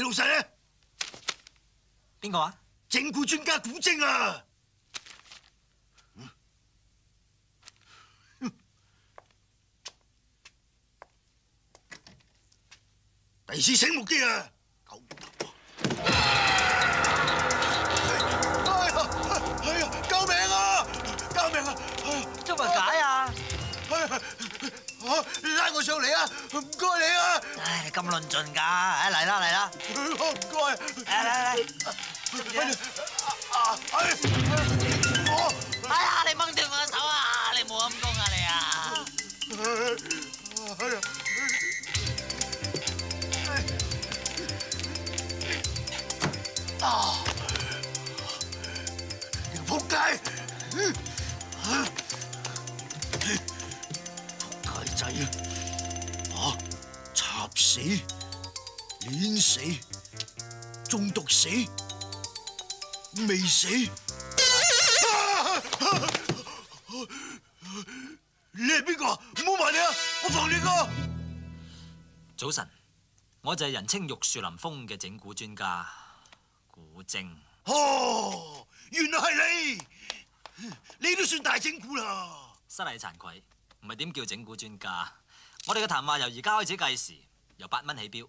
你老细咧？邊個啊？整蠱專家古精啊！第二次醒目啲啊！拉我上嚟啊！唔該你啊！唉，你咁論盡㗎，唉嚟啦嚟啦，唔該。嚟嚟嚟！我哎呀，你掹斷我手啊！你冇陰功啊你啊！啊！條仆街！死、未死。你係邊個？唔好埋你啊！我防你噶。早晨，我就係人稱玉樹臨風嘅整蠱專家古精。哦，原來係你，你都算大整蠱啦。失禮慚愧，唔係點叫整蠱專家。我哋嘅談話由而家開始計時，由八蚊起標，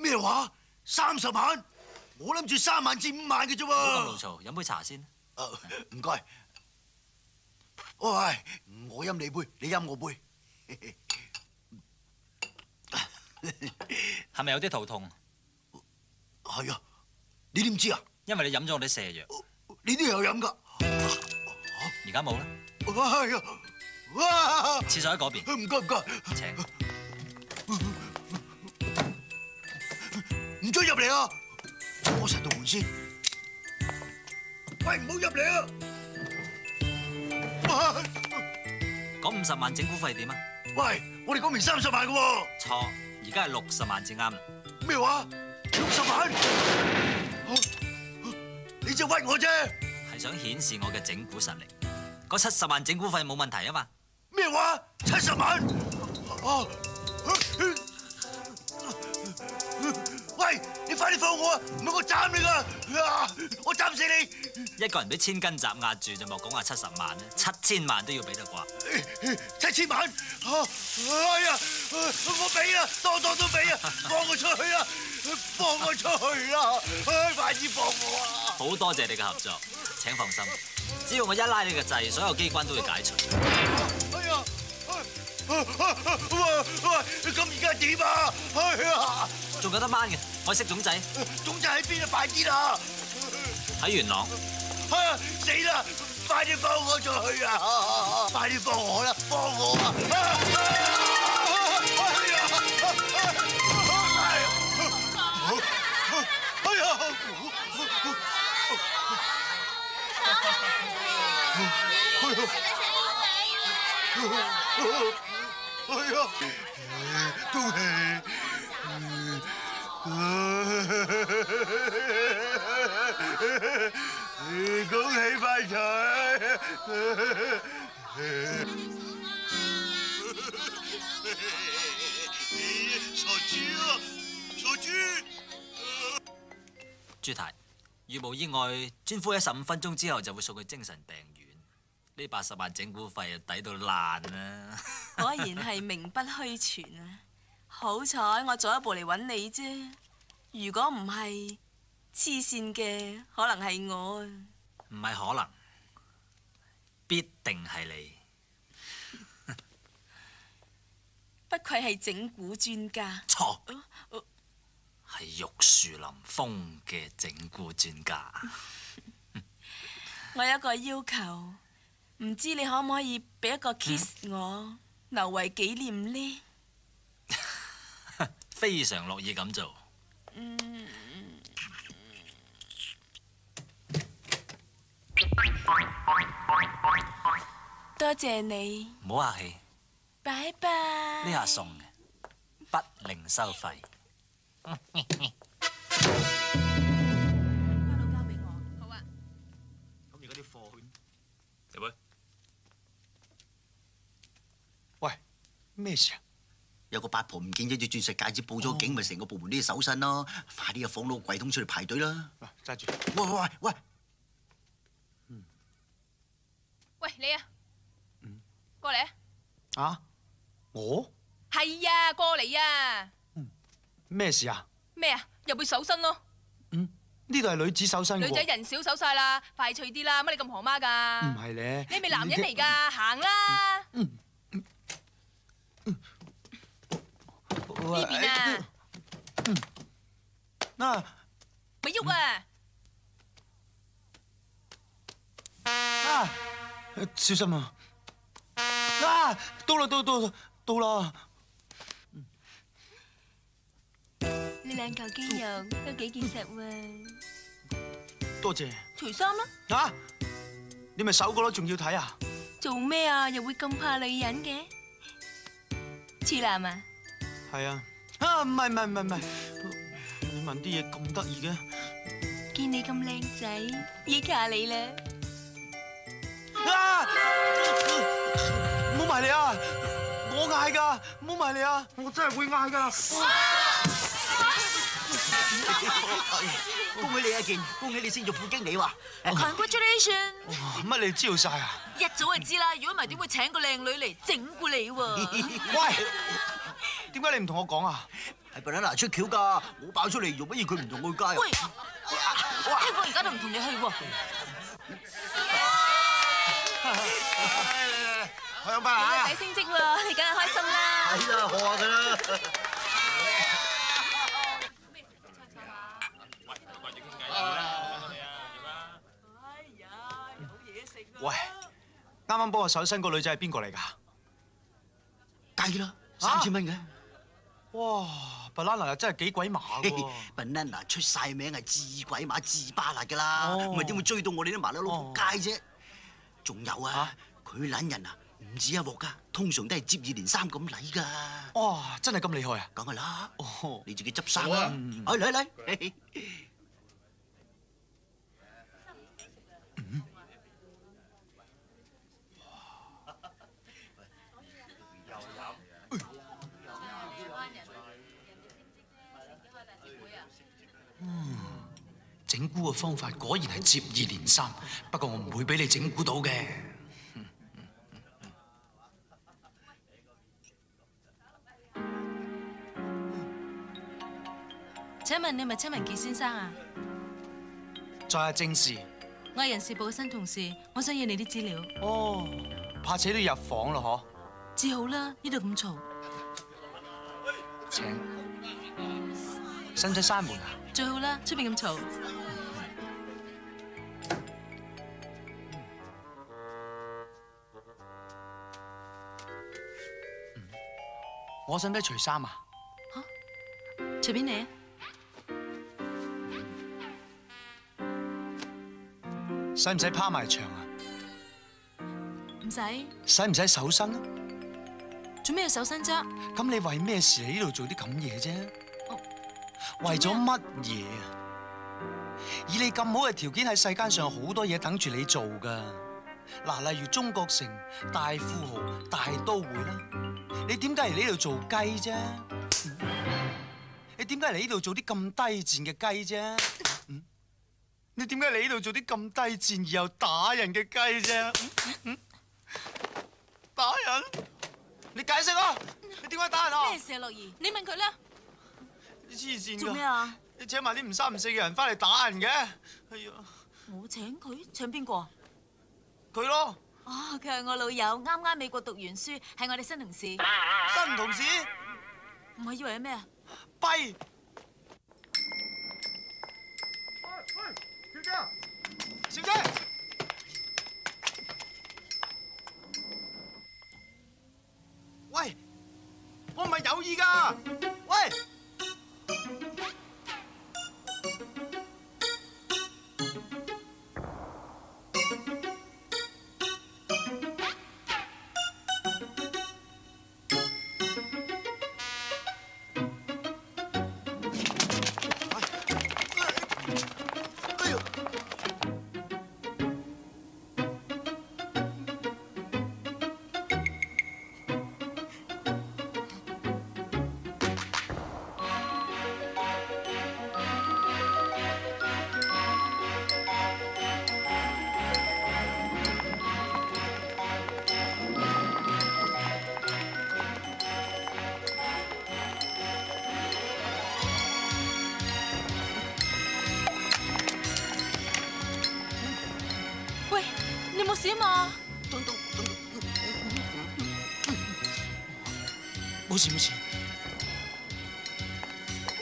咩話？三十萬？我諗住三萬至五萬嘅啫唔好咁嘈，飲杯茶先。啊唔該。喂，我飲你杯，你飲我杯。係咪有啲肚痛？係啊，你點知啊？因為你飲咗我啲瀉藥，你都有飲㗎。而家冇啦。系啊，哇！廁所喺嗰邊，唔該唔該，請。入嚟啊！我實道門先。喂，唔好入嚟啊！哇嗰五十萬整蠱費點啊？喂，我哋講明三十萬嘅喎，錯，而家係六十萬至啱啦。咩話？六十萬？啊你只屈我啫？係想顯示我嘅整蠱實力。嗰七十萬整蠱費冇問題啊嘛。咩話？七十萬？啊！喂，你快啲放我啊！唔係我斬你噶！啊！我斬死你！一個人俾千斤閘壓住就莫講話七十萬啦，七千萬都要俾得啩。七千萬！啊！哎呀！我俾啊，多多都俾啊！放我出去啊！放我出去啊！快啲放我啊！好多謝你嘅合作，請放心，只要我一拉你嘅掣，所有機關都會解除。喂喂，咁而家點啊？哎呀！仲有得掹嘅，我識總仔總之喺邊啊？快啲啦！喺元朗，死啦！快啲放我出去啊！快啲放我啦！放我啊！哎呀！恭喜！恭喜发财！傻豬啊！傻豬！朱太，如无意外，專夫喺十五分钟之后就会送去精神病院。呢八十万整蠱費啊，抵到爛啦！果然係名不虛傳啊！好彩我早一步嚟揾你啫，如果唔係，黐線嘅可能係我啊！唔係可能，必定係你。不愧係整蠱專家。錯，呃係玉樹臨風嘅整蠱專家。我有一個要求，唔知你可唔可以俾一个 kiss 我，留为纪念呢？非常乐意咁做。多谢你，唔好客气。拜拜。呢下送嘅，不另收费。咩事啊？有個八婆唔見咗隻鑽石戒指，報咗警，咪成個部門都要搜身咯！快啲啊，放攞個櫃桶出嚟排隊啦！揸住。喂喂喂喂，喂，你啊，過嚟啊！啊？我係啊，過嚟啊！咩事啊？咩啊？入去搜身咯！嗯呢度係女子搜身喎女仔人少搜晒啦，快脆啲啦！乜你咁河媽噶？唔係咧。你係咪男人嚟㗎？行啦！呢呢邊啊，嗱咪喐啊！啊，小心啊！啊，到啦到到到啦！你兩嚿肌肉都幾結實喎。多謝。除衫啦。啊？你咪手過咯，仲要睇啊？做咩啊？又會咁怕女人嘅？處男啊？係啊。啊，唔係唔係唔係唔係，你問啲嘢咁得意嘅？見你咁靚仔，依卡你啦。啊！唔好埋你啊！我嗌㗎，唔好埋你啊！我真係會嗌㗎。恭喜你啊健，恭喜你升做副經理喎！Congratulation！乜你知道晒啊？一早就知啦，如果唔係點會請個靚女嚟整蠱你喎？喂，點解你唔同我講啊？係 banana 出橋㗎，我爆出嚟用乜嘢佢唔同我加入？喂，聽講而家都唔同你去喎。向班啊！仔升職喎，你梗係開心啦。係啦，學下佢啦。喂，啱啱幫我搜身個女仔係邊個嚟㗎？計啦，三千蚊嘅。哇，banana 又真係幾鬼马喎！banana 出晒名係至鬼馬至巴辣㗎啦，哦唔係點會追到我哋啲麻甩佬仆街啫？仲有啊，佢撚人啊，唔止一鑊㗎，通常都係接二連三咁嚟㗎。哇，真係咁厲害啊！梗系啦，哦，你自己執生啊！嚟嚟嚟，整蠱嘅方法果然係接二連三，不過我唔會俾你整蠱到嘅。請問你係咪親民傑先生啊？在下正事。我係人事部嘅新同事，我想要你啲資料。哦，怕且都入房咯，至好啦，呢度咁嘈，嗬？請。使唔使閂門啊？最好啦，出邊咁嘈。我使唔使除衫啊？隨便你啊。使唔使趴埋牆啊？唔使，使唔使手身啊？做咩要搜身啫？咁你為咩事喺呢度做啲咁嘢啫？哦為咗乜嘢啊？以你咁好嘅條件喺世間上好多嘢等住你做噶。嗱，例如中國城、大富豪、大都會啦。你點解嚟呢度做雞啫？你點解嚟呢度做啲咁低賤嘅雞啫？嗯你點解嚟呢度做啲咁低賤而又打人嘅雞啫？打人？你解釋啊！你點解打人啊？咩事啊，樂兒？你問佢啦。黐線㗎！做咩啊？你請埋啲唔三唔四嘅人翻嚟打人嘅？哎呀，我請佢，請邊個啊？佢咯，哦，佢係我老友，啱啱美國讀完書，係我哋新同事。新同事，唔係以為係咩啊？跛。小姐，喂，我唔係有意㗎，喂。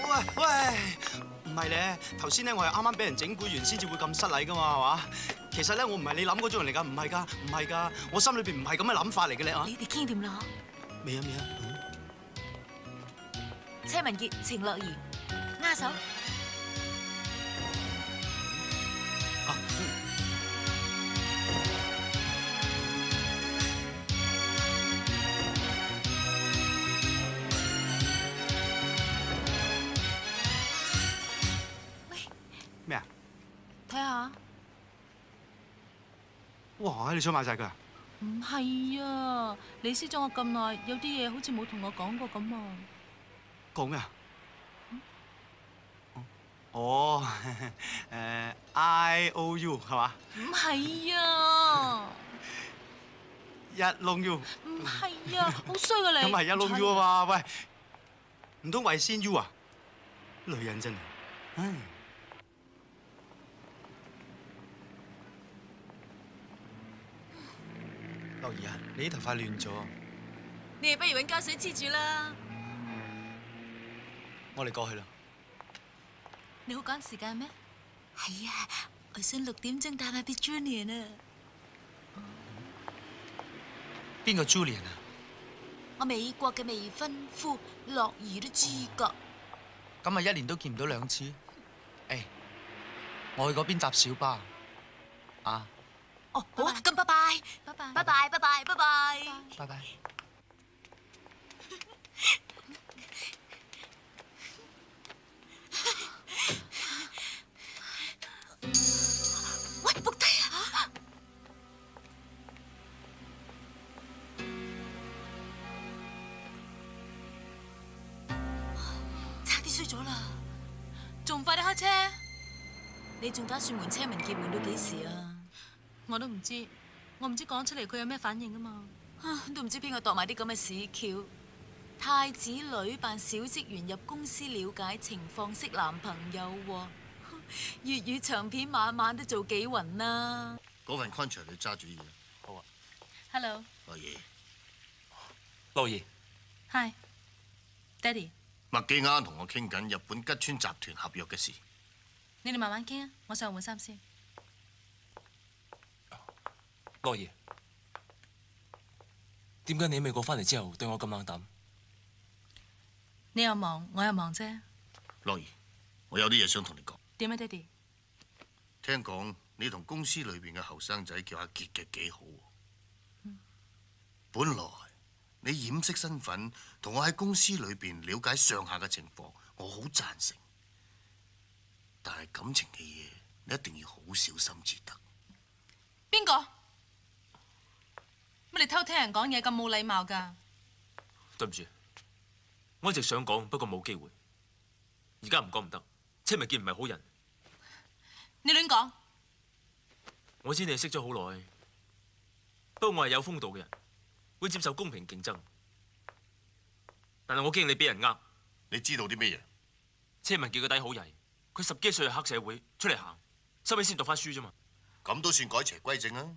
喂喂，唔係咧，頭先咧我係啱啱俾人整蠱完先至會咁失禮噶嘛，係嘛？其實咧我唔係你諗嗰種人嚟㗎，唔係㗎，唔係㗎，我心裏邊唔係咁嘅諗法嚟嘅咧啊！你哋傾掂啦？未啊未啊，嗯車文傑、程樂怡握手。你想買晒佢啊？唔係啊！你識咗我咁耐，有啲嘢好似冇同我講過咁啊！講咩啊？哦，誒 I O U 係嘛？唔係啊！一窿 U，唔係啊！好衰噶你！咁係一窿 U 啊嘛？喂，唔通為先 U 啊？女人真係，唉。樂兒啊，你啲頭髮亂咗，你哋不如揾膠水黐住啦。我哋過去啦。你好趕時間咩？係啊，我想六點鐘帶埋啲 Junior 啊。邊個 Julian 啊？我美國嘅未婚夫樂兒都知㗎。咁咪一年都見唔到兩次？誒，我去嗰邊搭小巴。啊，哦，好啊，咁拜拜，拜拜，拜拜，拜拜，拜拜。拜拜。喂，仆低啊！差啲衰咗啦！仲快啲開車！你仲打算瞞車文傑瞞到幾時啊？我都唔知，我唔知講出嚟佢有咩反應啊嘛！都唔知邊個度埋啲咁嘅屎橋。太子女扮小職員入公司了解情況，識男朋友喎。粵語長片晚晚都做幾雲啦。嗰份 contract 你揸住意啊，Hello，樂爺。樂兒，Hi，Daddy，麥記啱同我傾緊日本吉川集團合約嘅事，你哋慢慢傾啊，我上去換衫先。樂兒，點解你喺美國翻嚟之後對我咁冷淡？你又忙，我又忙啫。樂爺，我有啲嘢想同你講。點啊爹哋？听讲你同公司裏邊嘅後生仔叫阿傑嘅幾好喎。本來你掩飾身份，同我喺公司裏邊了解上下嘅情況，我好贊成。但係感情嘅嘢，你一定要好小心至得。邊個？乜你偷聽人講嘢咁冇禮貌㗎？對唔住，我一直想講，不過冇機會。而家唔講唔得，車文傑唔係好人。你亂講！我知你哋識咗好耐，不過我係有風度嘅人，會接受公平競爭。但係我驚你俾人呃。你知道啲咩嘢？車文傑個底好曳，佢十幾歲係黑社會出嚟行，收尾先讀翻書啫嘛。咁都算改邪歸正啊！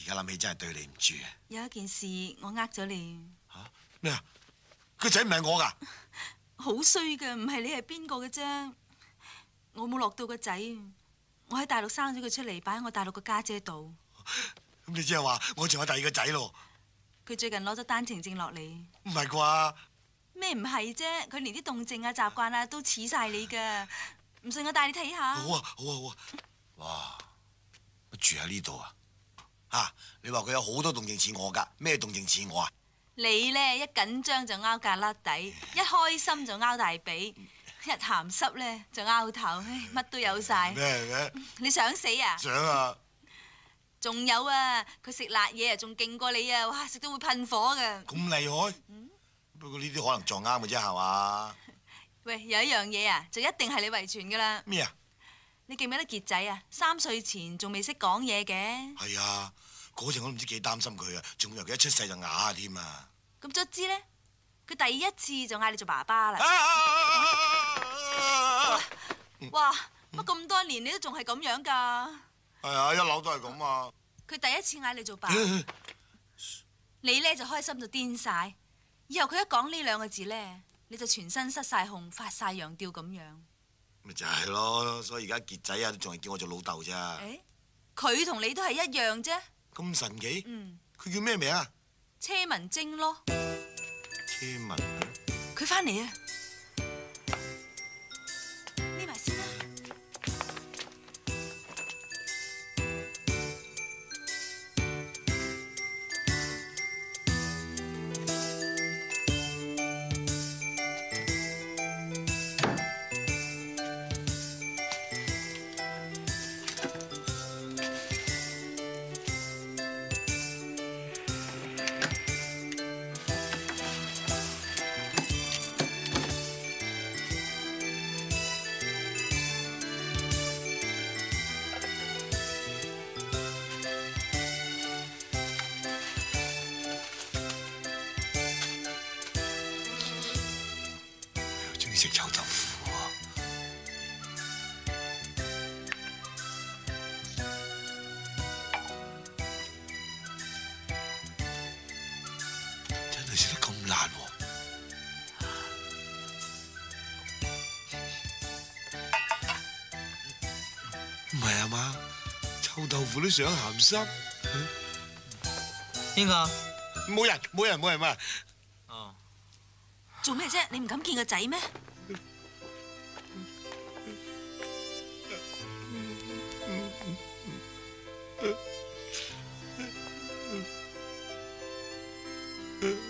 而家諗起真係對你唔住啊！有一件事我呃咗你，咩啊？個仔唔係我噶，好衰㗎，唔係你係邊個嘅啫？我冇落到個仔，我喺大陸生咗佢出嚟，擺喺我大陸個家姐度。咁你即係話我仲有第二個仔咯？佢最近攞咗單程證落嚟。唔係啩？咩唔係啫？佢連啲動靜啊、習慣啊都似晒你噶。唔信我帶你睇下。好啊，好啊，好啊！哇，住喺呢度啊？嚇，你話佢有好多動靜似我㗎，咩動靜似我啊？你咧一緊張就拗格甩底，一開心就拗大髀，一鹹濕咧就拗頭，乜都有晒。咩咩？你想死啊？想啊！仲有啊，佢食辣嘢啊，仲勁過你啊！哇，食到會噴火噶。咁厲害？不過呢啲可能撞啱嘅啫，係嘛？喂，有一樣嘢啊，就一定係你遺傳噶啦。咩啊？你記唔記得傑仔啊？三歲前仲未識講嘢嘅。係啊，嗰陣我都唔知幾擔心佢啊，仲以為佢一出世就啞添啊！咁卒之咧，佢第一次就嗌你做爸爸啦。哇！乜咁多年你都仲係咁樣㗎？係啊，一樓都係咁啊！佢第一次嗌你做爸，你咧就開心到癲晒。以後佢一講呢兩個字咧，你就全身失晒控，發晒羊吊咁樣。咪就係咯，所以而家傑仔啊，仲係叫我做老豆咋？誒，佢同你都係一樣啫。咁神奇？嗯，佢叫咩名啊？車文晶咯。車文。佢翻嚟啊！臭豆腐都想鹹濕。邊個？冇人，冇人，冇人嘛！哦，做咩啫？你唔敢見個仔咩？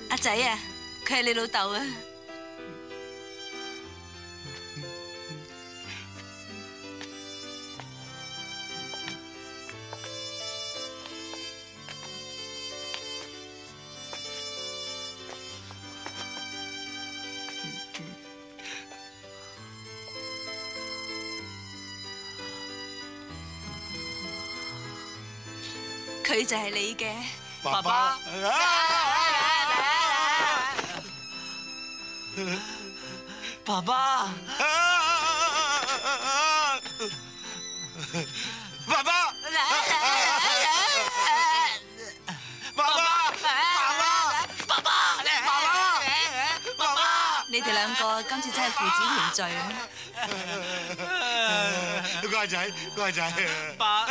阿仔啊，佢係你老豆啊！佢就係你嘅。爸爸。爸爸，爸爸，爸爸，你哋兩個今次真係父子團聚啊！乖仔，乖仔，爸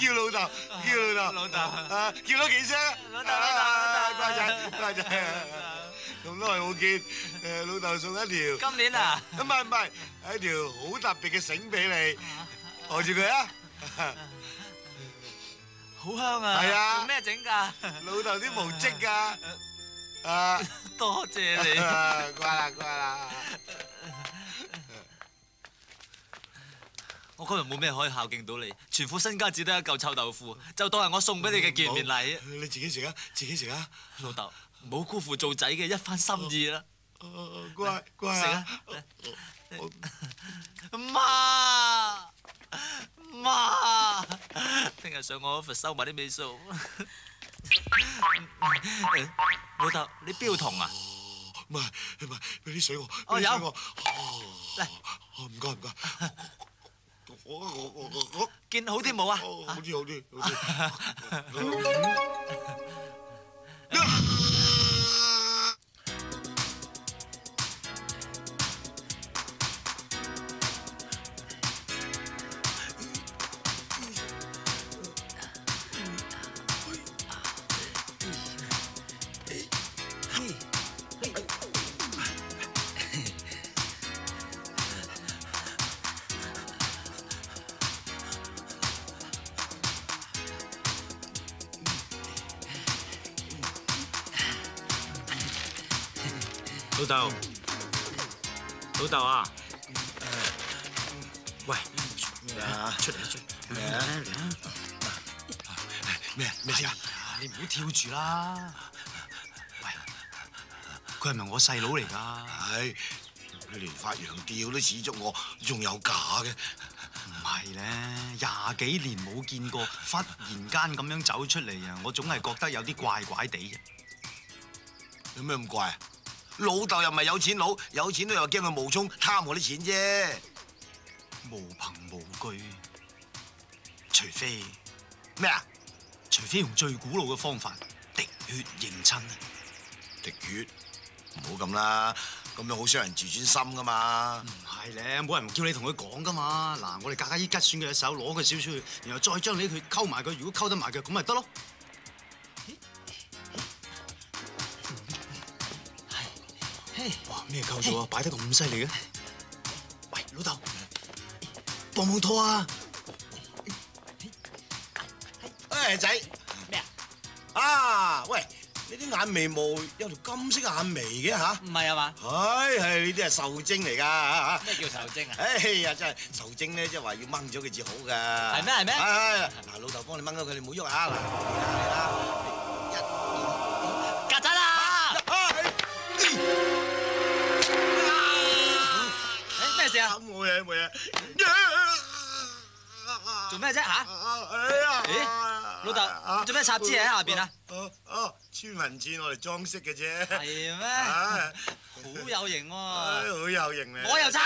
叫老豆，叫老豆，老豆。啊，叫多幾聲，老豆老豆乖仔，乖仔，咁耐冇見，誒，老豆送一條，今年啊，唔係唔係，係一條好特別嘅繩俾你，抬住佢啊，好香啊！係啊。用咩整㗎？老豆啲毛織㗎，啊，多謝你。乖 啦乖啦，我今日冇咩可以孝敬到你，全副身家只得一嚿臭豆腐，就當係我送俾你嘅見面禮啊！你自己食啊，自己食啊，老豆，唔好辜負做仔嘅一番心意啦！乖乖食啊啊，！媽媽，聽日上我 office 收埋啲尾數。老豆，你標痛啊？唔係唔係，俾啲水我，俾啲水我，嚟哦唔該唔該，我我我我我。我我我我见好啲冇啊好啲好啲好啲老豆，老豆啊！喂，咩啊？出嚟出嚟！咩啊？咩咩事啊？你唔好跳住啦！喂，佢係咪我細佬嚟㗎？唉，佢連發羊吊都似足我，仲有假嘅？唔係咧，廿幾年冇見過，忽然間咁樣走出嚟啊！我總係覺得有啲怪怪地嘅。有咩咁怪啊？老豆又唔係有錢佬，有錢都又驚佢冒充貪我啲錢啫。無憑無據，除非咩啊？除非用最古老嘅方法滴血認親。滴血？唔好咁啦，咁樣好傷人自尊心噶嘛。唔係咧，冇人叫你同佢講噶嘛。嗱，我哋格格依吉選佢一手，攞佢少少血，然後再將你啲血溝埋佢。如果溝得埋佢，咁咪得咯。哇！咩溝咗啊？擺得咁犀利嘅？喂，老豆，幫幫拖啊！誒仔，咩啊？啊，喂，你啲眼眉毛有條金色眼眉嘅吓？唔係啊嘛？唉，係呢啲係受精嚟㗎嚇。咩叫受精啊？哎呀，真係受精咧，即係話要掹咗佢至好㗎。係咩係咩係嗱，老豆幫你掹咗佢，你唔好喐啊！嗱，嚟啦，啊？冇嘢冇嘢。做咩啫吓？哎呀！咦老豆做咩插枝喺下邊啊？哦哦，村民錢我嚟裝飾嘅啫。係咩？好有型喎！好有型咧。我又插。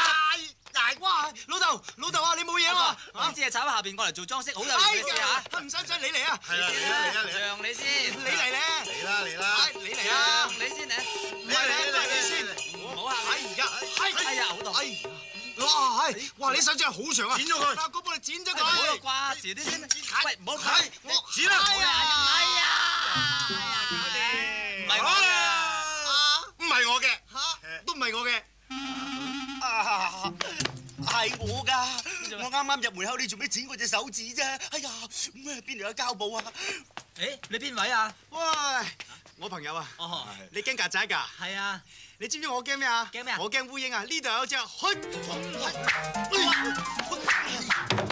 哇！老豆，老豆啊，你冇嘢呢喎？支嘢插喺下邊，我嚟做裝飾，好有型嘅試下。唔使唔使，你嚟啊！係啊，嚟啊嚟啊嚟啊！讓你先，你嚟咧！嚟啦嚟啦！你嚟啊！你先嚟。唔係你，都係你先。唔好啊！哎呀，係，哎呀，好痛！哎呀，哇，係，哇，你手指係好長啊！剪咗佢阿哥幫你剪咗唔好佢。啦啩，遲啲先。喂，唔好係睇，我剪啦哎呀，哎呀，唔係我嘅。唔係我嘅。嚇，都唔係我嘅。啊，係我噶！我啱啱入門口，你做咩剪我隻手指啫？哎呀，咩邊度有膠布啊？誒，你邊位啊？喂，我朋友啊，哦，你驚曱甴㗎？係啊。你知唔知我驚咩啊？驚咩啊我驚烏蠅啊！呢度有隻去，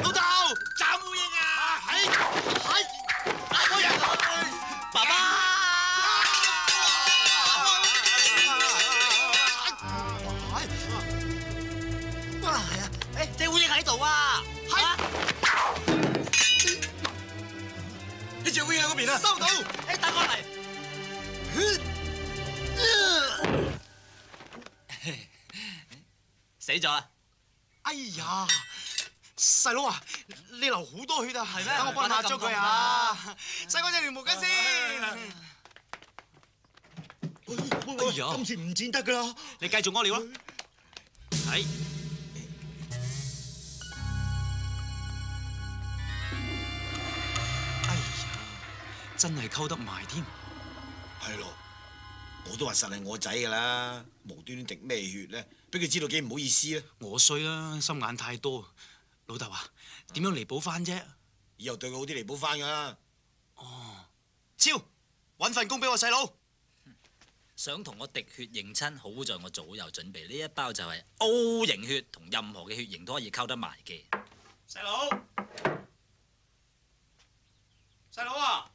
老豆，斬烏蠅啊！係係，我人爸爸。係啊，誒，隻烏蠅喺度啊！係呢隻烏蠅喺嗰邊啊！收到。誒，等我嚟。死咗啦！哎呀，細佬啊，你流好多血啊，係咩等我幫你抹咗佢啊，洗乾淨條毛巾先。哎呀，今次唔剪得噶啦！你繼續屙尿啊！係。哎呀，真係溝得埋添。係咯，我都話實係我仔㗎啦，無端端滴咩血咧？俾佢知道幾唔好意思咧。我衰啦，心眼太多。老豆啊，點樣彌補翻啫？以後對佢好啲嚟補翻㗎啦。超，揾份工俾我細佬。想同我滴血認親，好在我早有準備。呢一包就係 O 型血，同任何嘅血型都可以溝得埋嘅。細佬，細佬啊，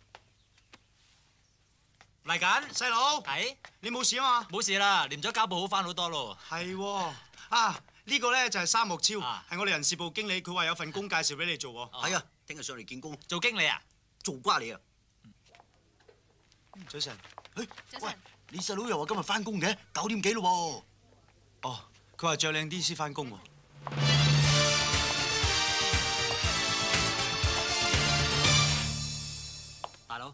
嚟緊，細佬，係你冇事啊嘛？冇事啦，黏咗膠布好翻好多咯。係喎，啊呢個咧就係三木超，啊係我哋人事部經理，佢話有份工介紹俾你做喎。係啊，聽日上嚟見工，做經理啊？做瓜你啊！早晨。早晨，你細佬又話今日翻工嘅，九點幾咯哦，佢話着靚啲先翻工喎。大佬，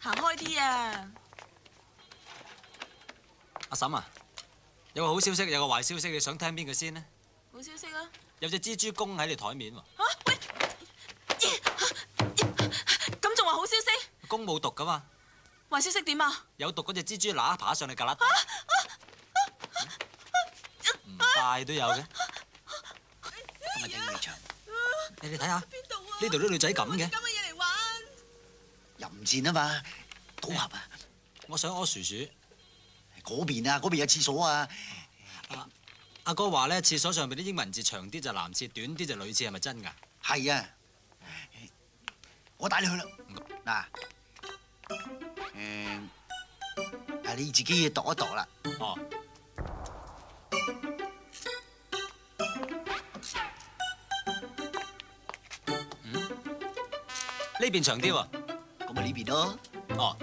行開啲啊！阿嬸啊，有個好消息，有個壞消息，你想聽邊個先呢？好消息啊！有隻蜘蛛公喺你台面喎，嚇喂！咁仲話好消息？公冇毒噶嘛，壞消息點啊？有毒嗰隻蜘蛛乸爬上你旮旯底，唔快都有嘅。今日頂你場，你哋睇下？呢度啲女仔咁嘅咁嘅嘢嚟玩。淫賤啊嘛，賭俠啊，我想屙薯薯。嗰邊啊，嗰邊有廁所啊。阿哥話咧，廁所上邊啲英文字長啲就男廁，短啲就女廁，係咪真㗎？係啊，我帶你去啦。嗱，誒，啊你自己度一度啦。哦，呢邊長啲喎。咁咪呢邊咯。哦，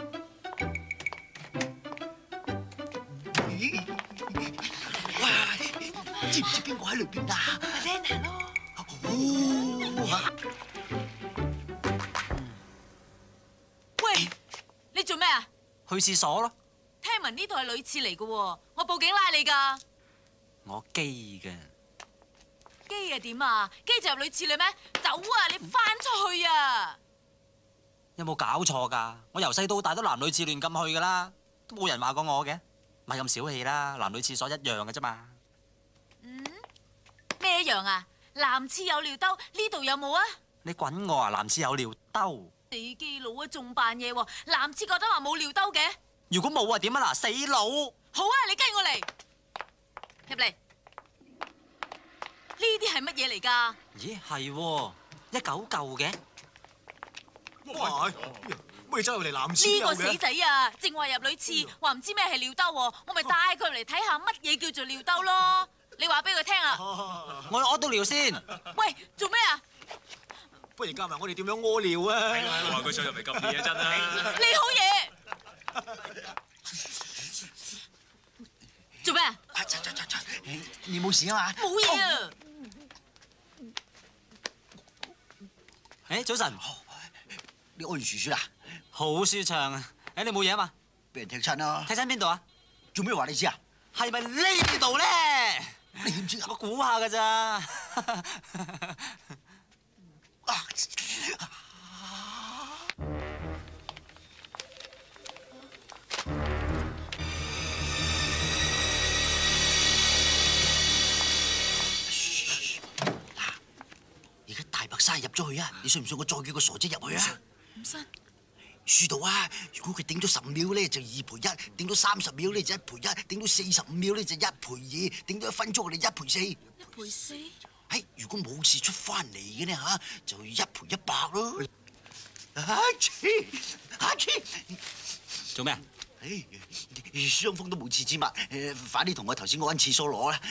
喂！知唔知邊個喺裏邊啊？咪 Lena 咯。哦，喂，你做咩啊？去廁所咯。聽聞呢度係女廁嚟嘅喎，我報警拉你㗎。我基嘅，機啊點啊？機就入女廁啦咩？走啊！你翻出去啊！有冇搞錯㗎？我由細到大都男女廁亂咁去㗎啦，都冇人話過我嘅。咪咁小氣啦，男女廁所一樣嘅啫嘛。嗯，咩一樣啊？男廁有尿兜，呢度有冇啊？你滾我啊！男廁有尿兜，死基佬啊，仲扮嘢喎！男廁覺得話冇尿兜嘅。如果冇啊點啊嗱？死佬！好啊，你跟我嚟入嚟。呢啲係乜嘢嚟㗎？咦係喎，一嚿嚿嘅。哇！乜走入嚟男呢個死仔啊，正話入女廁，話唔知咩係尿兜喎，我咪帶佢嚟睇下乜嘢叫做尿兜咯。你話俾佢聽啊！我屙到尿先。喂，做咩啊？不如教埋我哋點樣屙尿啊！話佢想入嚟咁嘢真啊！你好嘢！做咩啊？你冇事啊嘛？冇嘢啊！誒早晨，你屙完薯薯啦？好舒暢啊！誒你冇嘢啊嘛？俾人踢親啦！踢親邊度啊？做咩話你知啊？係咪呢度咧？你點知啊我？估下㗎咋。啊！嗱，而家大白鯊入咗去啊！你信唔信我再叫個傻仔入去啊？唔信。輸到啊！如果佢頂咗十五秒咧就二賠一，頂咗三十秒咧就一賠一，頂到四十五秒咧就一賠二，頂咗一分鐘我哋一賠四。一賠四。哎，如果冇事出翻嚟嘅咧吓，就一賠一百咯。阿切！阿切！做咩啊？唉，雙方都冇廁紙物，誒，快啲同我頭先嗰間廁所攞啦。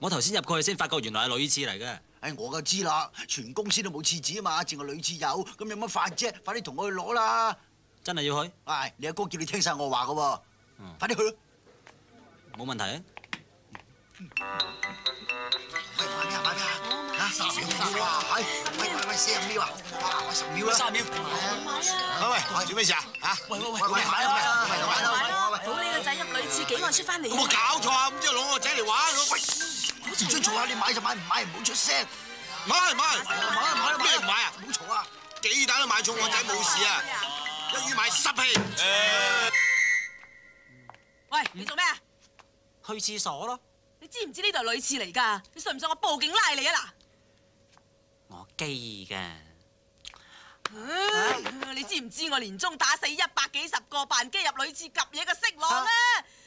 我頭先入過去先發覺原來係女廁嚟嘅。唉，我就知啦，全公司都冇廁紙啊嘛，淨係女廁有，咁有乜法啫？快啲同我去攞啦！真係要去？唉，你阿哥叫你聽晒我話噶喎，快啲去咯！冇問題啊！喂，買咩啊？買咩啊？嚇，十秒啊！係，喂喂喂，四十秒啊！哇，喂，十秒啦！三秒。喂喂，做咩事啊？嚇！喂喂喂，買啊買啊買啊買啊！喂，保你個仔入女廁幾耐出翻嚟有冇搞錯啊？咁即係攞我仔嚟玩？喂，唔准嘈啊！你買就買，唔買唔好出聲。買買買啦買啦咩唔買啊？唔好嘈啊！幾大都買重，我仔冇事啊！一於買十皮。喂，你做咩啊？去廁所咯。你知唔知呢度係女廁嚟㗎？你信唔信我報警拉你啊嗱？我基嘅。唉你知唔知我年中打死一百幾十個扮機入女廁夾嘢嘅色狼咧？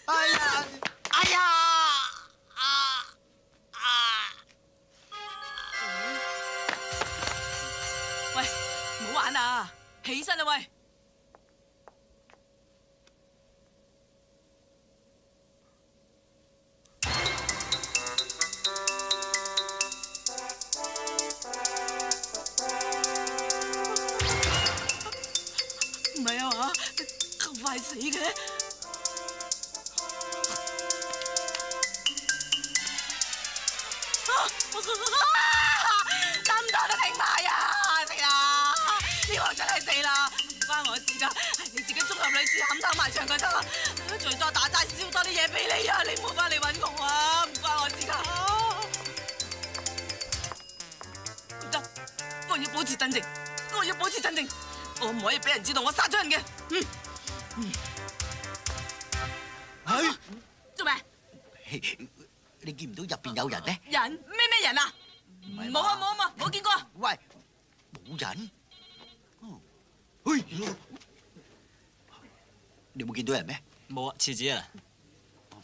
哎呀，哎呀，啊啊！喂，唔好玩啊！起身啦喂！得唔得都停埋啊！死啦！呢鑊真係死啦，唔關我事㗎，女廁冚手埋牆噶咋，最多打齋燒多啲嘢俾你啊！你唔好翻嚟揾我啊，唔關我事噶。唔得，我要保持鎮靜，我要保持鎮靜，我唔可以俾人知道我殺咗人嘅。嗯，係做咩？你見唔到入邊有人咩？人咩咩人啊？冇啊冇啊冇，冇見過。喂，冇人？你冇見到人咩？冇啊，廁紙啊，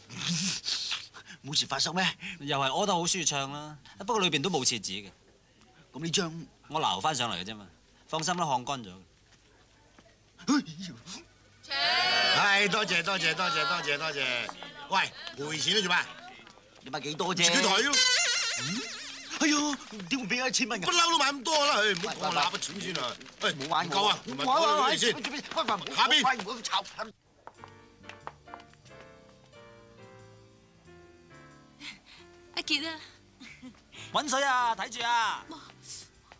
冇事發生咩？又係屙得好舒暢啦。不過裏邊都冇廁紙嘅，咁呢張我撈翻上嚟嘅啫嘛。放心啦，烘乾咗。係多謝多謝多謝多謝多謝。喂，賠錢都做咩？你買幾多啫？自己睇咯。哎呀，點會俾一千蚊㗎？不嬲都買咁多啦，唉，唔好講我揦筆錢先啊。喂，冇玩唔夠啊，同埋攞佢嚟先。下邊邊唔好炒。阿傑啊，揾水啊，睇住啊！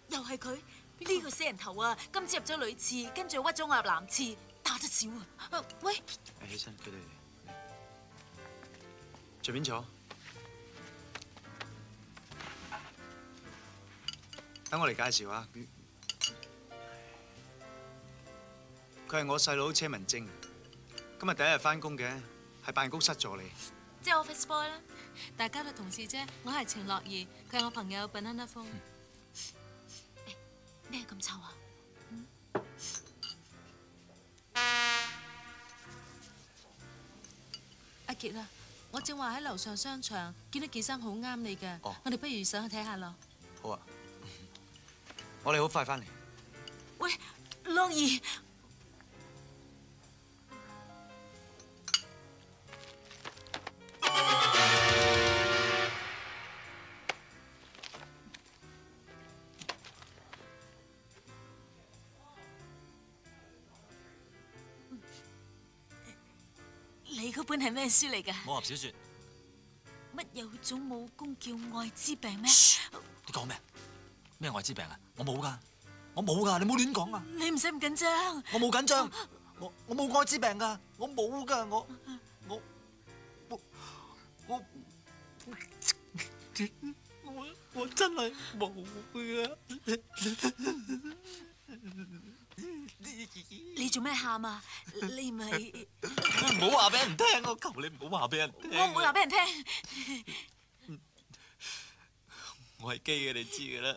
又係佢呢個死人頭啊！今次入咗女廁，跟住屈咗我入男廁，打得少啊！啊喂，起身，佢哋隨便坐。等我嚟介紹啊，佢佢係我細佬車文晶，今日第一日翻工嘅，係辦公室助理。即係 office boy 啦，大家都同事啫。我係程樂怡，佢係我朋友 Banana 風。誒咩咁臭啊？阿傑啊，我正話喺樓上商場見到件衫好啱你嘅，哦我哋不如上去睇下咯。好啊，我哋好快翻嚟。喂，樂怡，你嗰本係咩書嚟㗎？武俠小说，乜有種武功叫愛滋病咩？你講咩？咩艾滋病啊？我冇噶，我冇噶，你冇亂講啊！你唔使咁緊張。我冇緊張，我我冇艾滋病噶，我冇噶，我我我我我我真係冇噶。你做咩喊啊？你咪唔好話俾人聽，我求你唔好話俾人聽。我唔會話俾人聽。我係基嘅，你知噶啦。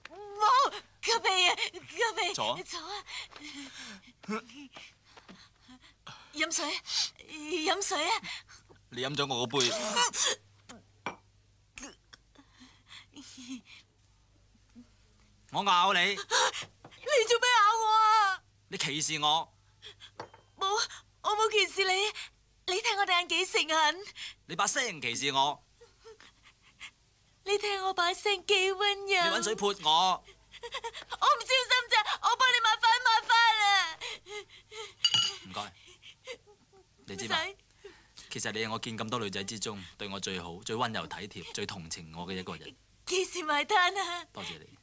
冇吸鼻啊！吸鼻。坐啊坐啊！飲水，飲水啊！你飲咗我個杯，我咬你，你做咩咬我啊？你歧視我，冇，我冇歧視你。你睇我哋眼幾誠懇，你把聲歧視我，你聽我把聲幾温柔。你揾水潑我，我唔小心咋，我幫你抹翻抹翻啦。唔該。你唔知嘛？其實你係我見咁多女仔之中對我最好、最温柔體貼、最同情我嘅一個人。幾時埋單啊？多謝你。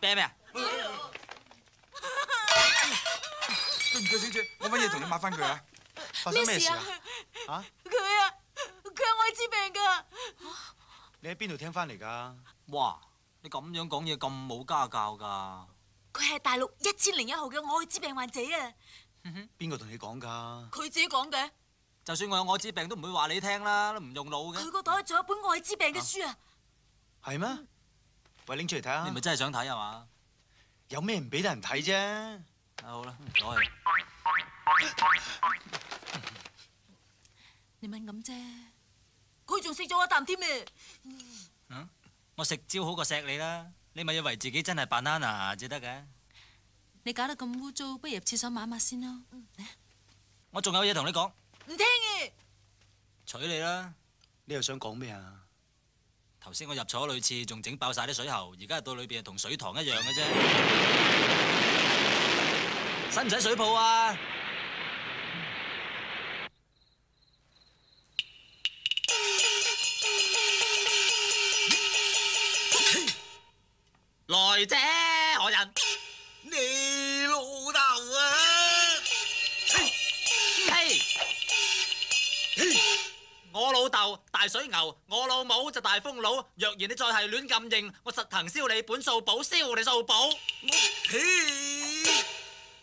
咩咩啊？唔住，小姐，我乜嘢同你抹翻佢啊？发生咩事啊？啊佢啊，佢有愛滋病噶。你喺邊度聽翻嚟㗎？哇！你咁樣講嘢咁冇家教㗎？佢係大陸一千零一號嘅愛滋病患者啊！邊個同你講㗎？佢自己講嘅。就算我有愛滋病，都唔會話你聽啦，都唔用腦嘅。佢個袋仲有本愛滋病嘅書啊！係咩？喂，拎出嚟睇下。你咪真係想睇係嘛？有咩唔俾得人睇啫？啊好啦，攞去。你敏感啫，佢仲食咗一啖添啊！我食蕉好過錫你啦，你咪以為自己真係 banana 至得嘅。你搞得咁污糟，不如入廁所抹一抹先咯。我仲有嘢同你講，唔聽嘅。娶你啦！你又想講咩啊？頭先我入坐女廁，仲整爆晒啲水喉，而家到裏邊係同水塘一樣嘅啫。使唔使水泡啊？來者何人？你老豆啊！嘿，我老豆大水牛，我老母就大風佬。若然你再係亂咁認，我實藤燒你本數簿，燒你數簿。嘿，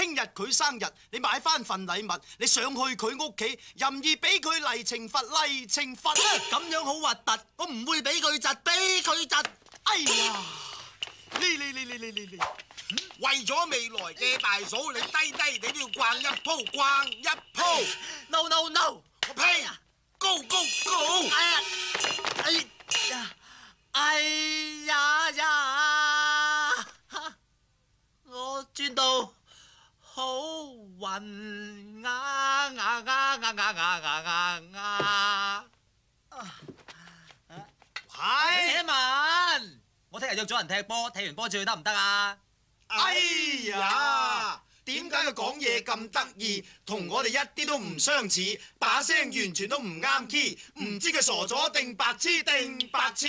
好啊！聽日佢生日，你買翻份禮物，你上去佢屋企，任意俾佢嚟懲罰，嚟懲罰啊！咁樣好核突，我唔會俾佢窒，俾佢窒。哎呀！你你你你你你你，為咗未來嘅大嫂，你低低你都要逛一鋪，逛一鋪。No no no！我呸！Go go go！哎呀，哎呀，哎呀呀！我轉到好暈啊啊啊啊啊啊啊啊！係且文，我聽日約咗人踢波，踢完波再去得唔得啊？哎呀！點解佢講嘢咁得意，同我哋一啲都唔相似，把聲完全都唔啱 key，唔知佢傻咗定白痴定白痴。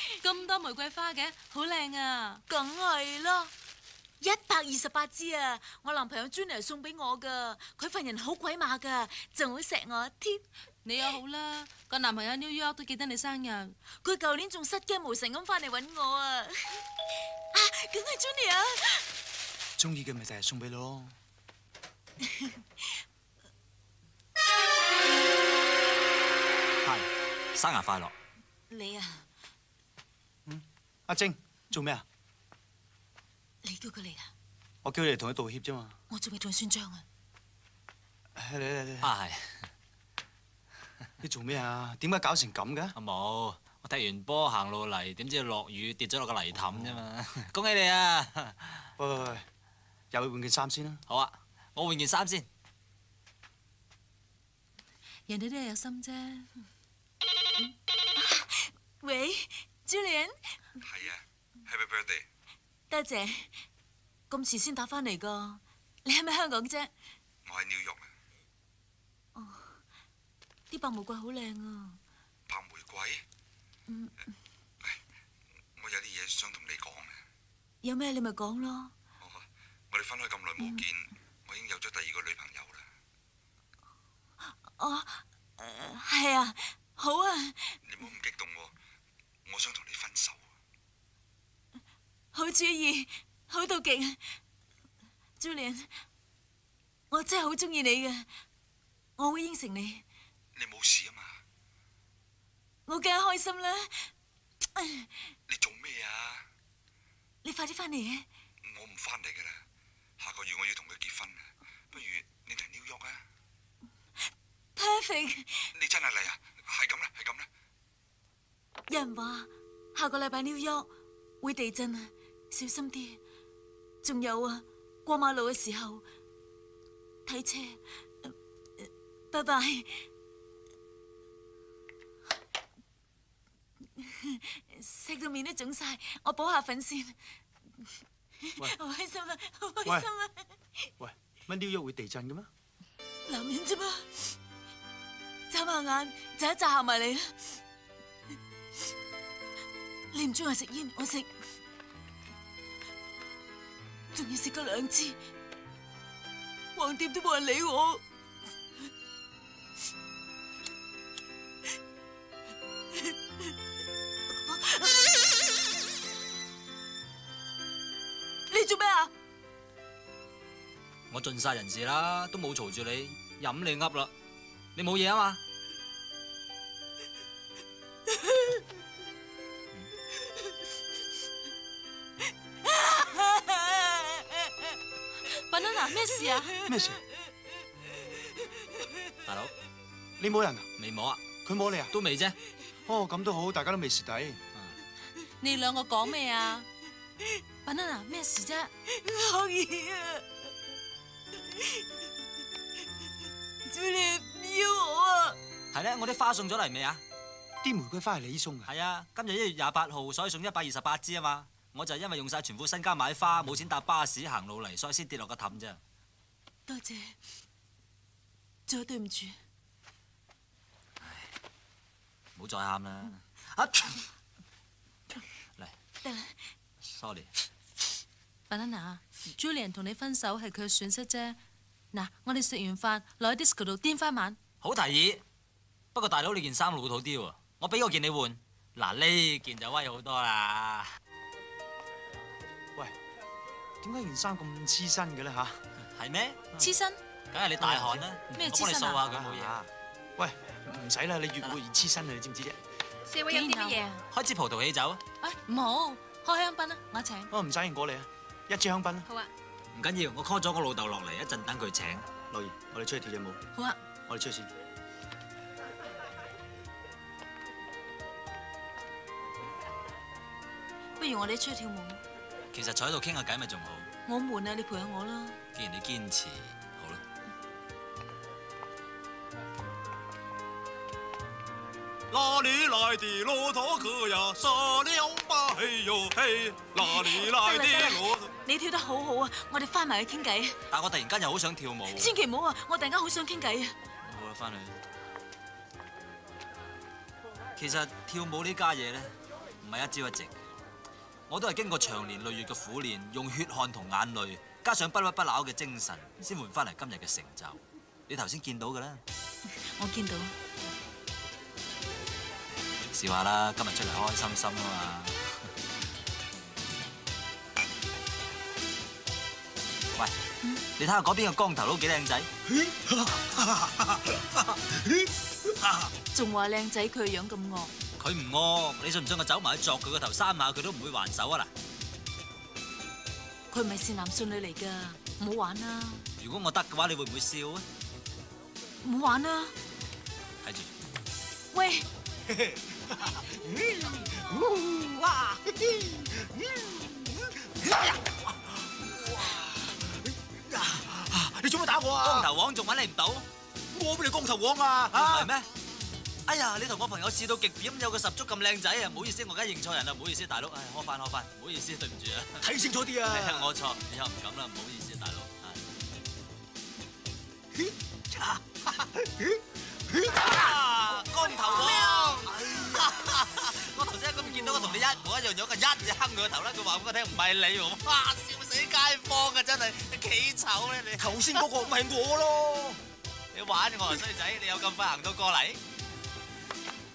咁多玫瑰花嘅，好靚啊！梗係啦，一百二十八支啊！我男朋友專嚟送俾我噶，佢份人好鬼馬噶，仲好錫我添。你又好啦，個男朋友 New York 都記得你生日。佢舊年仲失驚無神咁翻嚟揾我啊！啊，梗係 Junior 啊！中意嘅咪就係送俾你咯。係，生日快樂！你啊，阿晶做咩啊？你叫佢嚟啊！我叫你嚟同佢道歉啫嘛。我仲未同佢算賬啊！嚟嚟嚟，啊係，你做咩啊？點解搞成咁嘅？阿冇，我踢完波行路嚟，點知落雨跌咗落個泥凼啫嘛！恭喜你啊！喂喂喂，入去換件衫先啦。好啊，我換件衫先。人哋都係有心啫。喂，Julian，係啊，Happy Birthday！多謝。咁遲先打翻嚟噶，你係咪香港啫？我喺 New York 啊，啲白玫瑰好靚啊！白玫瑰。嗯我有啲嘢想同你講啊！有咩你咪講咯。我哋分開咁耐冇見，我已經有咗第二個女朋友啦。哦，誒係啊，好啊，你唔好咁激動喎，我想同你分手。好主意，好到極啊！Julian，我真係好中意你嘅，我會應承你，你冇事啊嘛？我梗係開心啦。你做咩啊？你快啲翻嚟啊！我唔翻嚟噶啦。下個月我要同佢結婚啊，不如你嚟紐約啊？perfect。你真係嚟啊？係咁啦，係咁啦。有人話下個禮拜 New York 會地震啊，小心啲。仲有啊，過馬路嘅時候睇車。呃拜拜。食到面都腫晒，我補下粉先。喂好開心啊！好開心啊！喂，乜 New York 會地震嘅咩？男人啫嘛，眨下眼就一扎行埋嚟啦。你唔中意食煙，我食，仲要食咗兩次，橫掂都冇人理我。你做咩啊？我盡晒人事啦，都冇嘈住你，飲你噏啦，你冇嘢啊嘛？咩事啊？咩事？大佬，你冇人啊？未摸啊？佢摸你啊？都未啫。哦，咁都好，大家都未蝕底。你兩個講咩啊？banana 咩事啫？可以啊！小你唔要我啊！係咧，我啲花送咗嚟未啊？啲玫瑰花係你送啊？係啊，今日一月廿八號，所以送一百二十八支啊嘛。我就係因為用晒全副身家買花，冇錢搭巴士行路嚟，所以先跌落個氹啫。多謝，再對唔住。唔好再喊啦。啊！嚟得啦，，sorry。banana，Julian 同你分手係佢嘅損失啫。嗱，我哋食完飯落去 disco 度癲翻晚。好提議，不過大佬你件衫老土啲喎，我俾個件你換。嗱呢件就威好多啦。喂，點解件衫咁黐身嘅咧吓？係咩？黐身？梗係你大汗啦。咩我幫你掃黐身啊下佢冇嘢。喂，唔使啦，你越活越黐身啊，你知唔知啫？四位飲啲乜嘢？開支葡萄喜酒。啊，唔好，開香檳啦，我請。我，唔使過嚟啊，一支香檳啦。好啊。唔緊要，我 call 咗我老豆落嚟，一陣等佢請。樂兒，我哋出去跳隻舞。好啊。我哋出去先。不如我哋出去跳舞。其實坐喺度傾下偈咪仲好。我悶啊，你陪下我啦。既然你堅持，好啦。哪里來的駱駝哥呀？殺了吧嘿呦嘿！哪里來的駱駝？你跳得好好啊，我哋翻埋去傾偈。但我突然間又好想跳舞。千祈唔好啊，我突然間好想傾偈啊。好啦，翻去。其實跳舞呢家嘢咧，唔係一朝一夕嘅，我都係經過長年累月嘅苦練，用血汗同眼淚，加上不屈不撓嘅精神，先換翻嚟今日嘅成就。你頭先見到嘅啦，我見到。笑下啦，今日出嚟開開心心啊嘛。喂，你睇下嗰邊個光頭佬幾靚仔？仲話靚仔，佢樣咁惡。佢唔惡，你信唔信我走埋去鑿佢個頭三下，佢都唔會還手啊？嗱！佢唔係善男信女嚟㗎，唔好玩啦，如果我得嘅話，你會唔會笑啊？唔好玩啦。睇住。喂，哇！你做咩打我啊？光頭王仲揾你唔到？我俾你光頭王啊！唔係咩？哎呀，你同我朋友試到極點，有個十足咁靚仔啊！唔好意思，我而家認錯人啦，唔好意思，大佬，唉，開翻開翻，唔好意思，對唔住啊！睇清楚啲啊！我錯，以後唔敢啦，唔好意思，大佬。啊！光頭王，我頭先喺嗰邊見到我同你一模一樣樣嘅，一嘢坑佢個頭啦！佢話俾我聽唔係你喎，哇！笑死街坊啊！真係你幾醜咧你！頭先嗰個咪我咯！你玩我啊衰仔！你有咁快行到過嚟？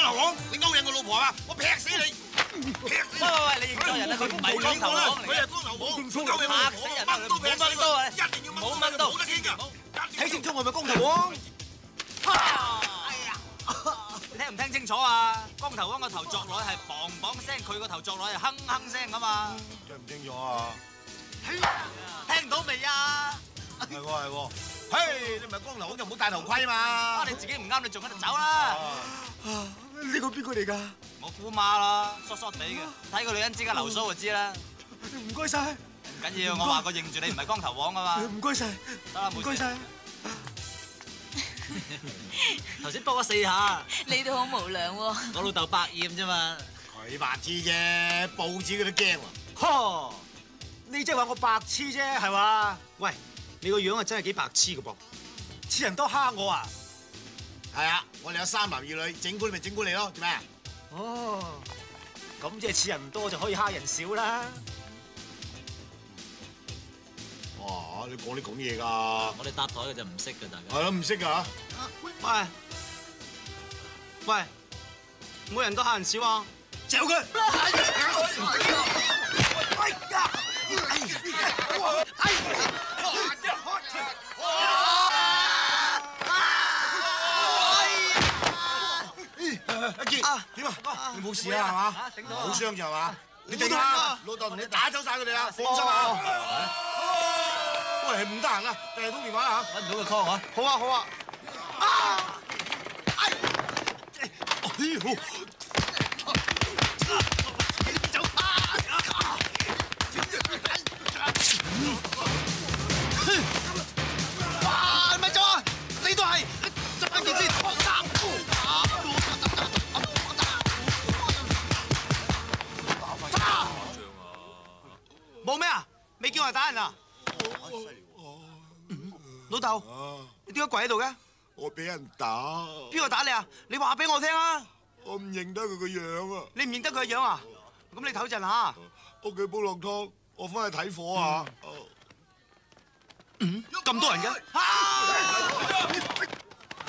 疏講，你勾引我老婆啊！我劈死你！劈死你！喂喂喂，你認錯人啦，佢唔係光頭王嚟佢係嘅。光頭王，嚇佢勾引我，死人啦掹刀劈死冇掹刀啊佢，一定要冇掹刀冇得傾㗎。睇清楚我係咪光頭王？你聽唔聽清楚啊？光頭王個頭作落係砰砰聲，佢個頭作落係哼哼聲噶嘛。聽唔清楚啊？聽到未啊？係喎係喎，嘿，你唔係光頭好就唔好戴頭盔嘛啊！。你自己唔啱，你仲喺度走啦！呢個邊個嚟㗎？我姑媽啦，疏疏地嘅，睇個女人之間流蘇就知啦。唔該晒，唔緊要，我話過認住你唔係光頭王啊嘛。唔該晒，得啦，唔該晒。頭先幫我四下，你都好無良喎。我老豆百厭啫嘛。佢白痴啫，報紙佢都驚喎。呵，你即係話我白痴啫，係嘛？喂，你個樣啊真係幾白痴嘅噃，似人都蝦我啊！係啊，我哋有三男二女，整蠱你咪整蠱你咯，做咩啊？哦，咁即係似人多就可以蝦人少啦。哇！你講啲咁嘢㗎？我哋搭台嘅就唔識噶，大家。係咯，唔識㗎嚇。喂，喂，每人都蝦人少啊！嚼佢！阿杰，點啊？你冇事啊，係嘛？好傷就係嘛？你定啊！老豆同你打走晒佢哋啊！放心啊！喂，唔得閒啊，第日通電話啊！搵唔到個 call 啊！好啊，好啊。冇咩啊？未叫人打人啊？老豆，你點解跪喺度嘅？我俾人打，邊個打你啊？你話俾我聽啊！我唔認得佢個樣啊！你唔認得佢個樣啊？咁你唞陣嚇。屋企煲落湯，我翻去睇火啊！咁多人嘅？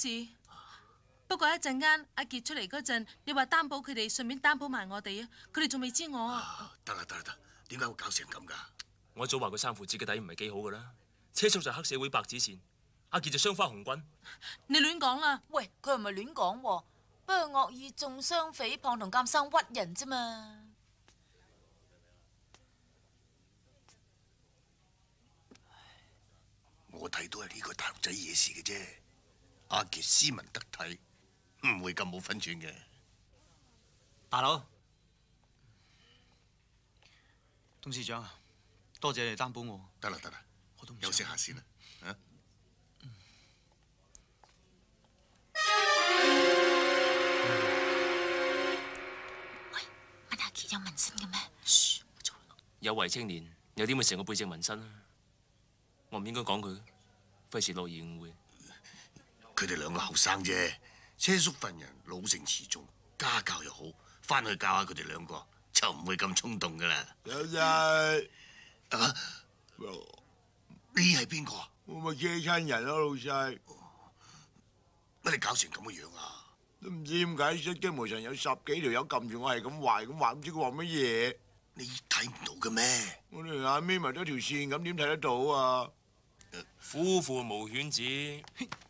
事。不過一陣間阿傑出嚟嗰陣，你話擔保佢哋，順便擔保埋我哋啊！佢哋仲未知我啊。啊得啦得啦得，點解會搞成咁㗎？我早話佢三父子嘅底唔係幾好噶啦，車叔就黑社會白紙線，阿傑就雙花紅棍。你亂講啦！喂，佢唔係亂講喎，不過惡意中傷誹謗同監生屈人啫嘛。我睇到係呢個大陸仔惹事嘅啫。阿杰斯文得體，唔會咁冇分寸嘅。大佬，董事長啊，多謝你擔保我。得啦得啦，我都唔休息下先啦。啊，問阿杰有紋身嘅咩？有為青年有點會成個背脊紋身啊？我唔應該講佢，費事落而誤會。佢哋兩個後生啫，車叔份人老成持重，家教又好，翻去教下佢哋兩個就唔會咁衝動噶啦。老細，啊，你係邊個啊？我咪借親人咯，老細。乜你搞成咁嘅樣啊？都唔知點解出機無常有十幾條友撳住我係咁坏咁話，唔知佢話乜嘢。你睇唔到嘅咩？我哋眼眯埋咗條線咁，點睇得到啊？夫婦無犬子，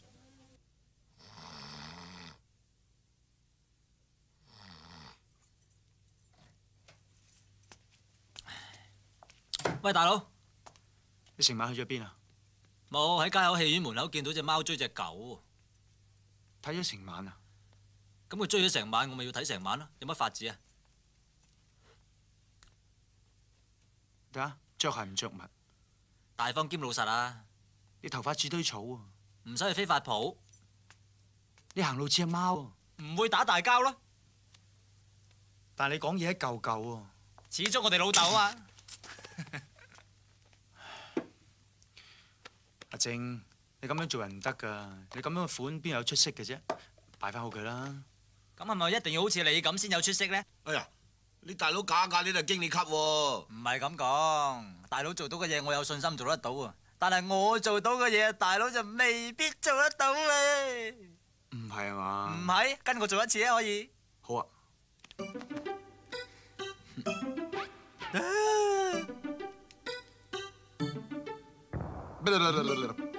喂，大佬，你成晚去咗邊啊？冇喺街口戲院門口見到只貓追只狗，睇咗成晚啊？咁佢追咗成晚，我咪要睇成晚咯，有乜法子啊？睇下着鞋唔着襪，大方兼老實啊！你頭髮似堆草啊！唔使去飛髮鋪，你行路似只貓啊！唔會打大交咯。但係你講嘢一嚿嚿喎。始終我哋老豆啊！阿正，你咁樣做人唔得噶，你咁樣嘅款邊有出息嘅啫？擺翻好佢啦。咁係咪一定要好似你咁先有出息呢？哎呀，你大佬假假你都係經理級喎。唔係咁講，大佬做到嘅嘢我有信心做得到啊，但係我做到嘅嘢，大佬就未必做得到咧。唔係啊嘛？唔係，跟我做一次啊，可以。好啊。好。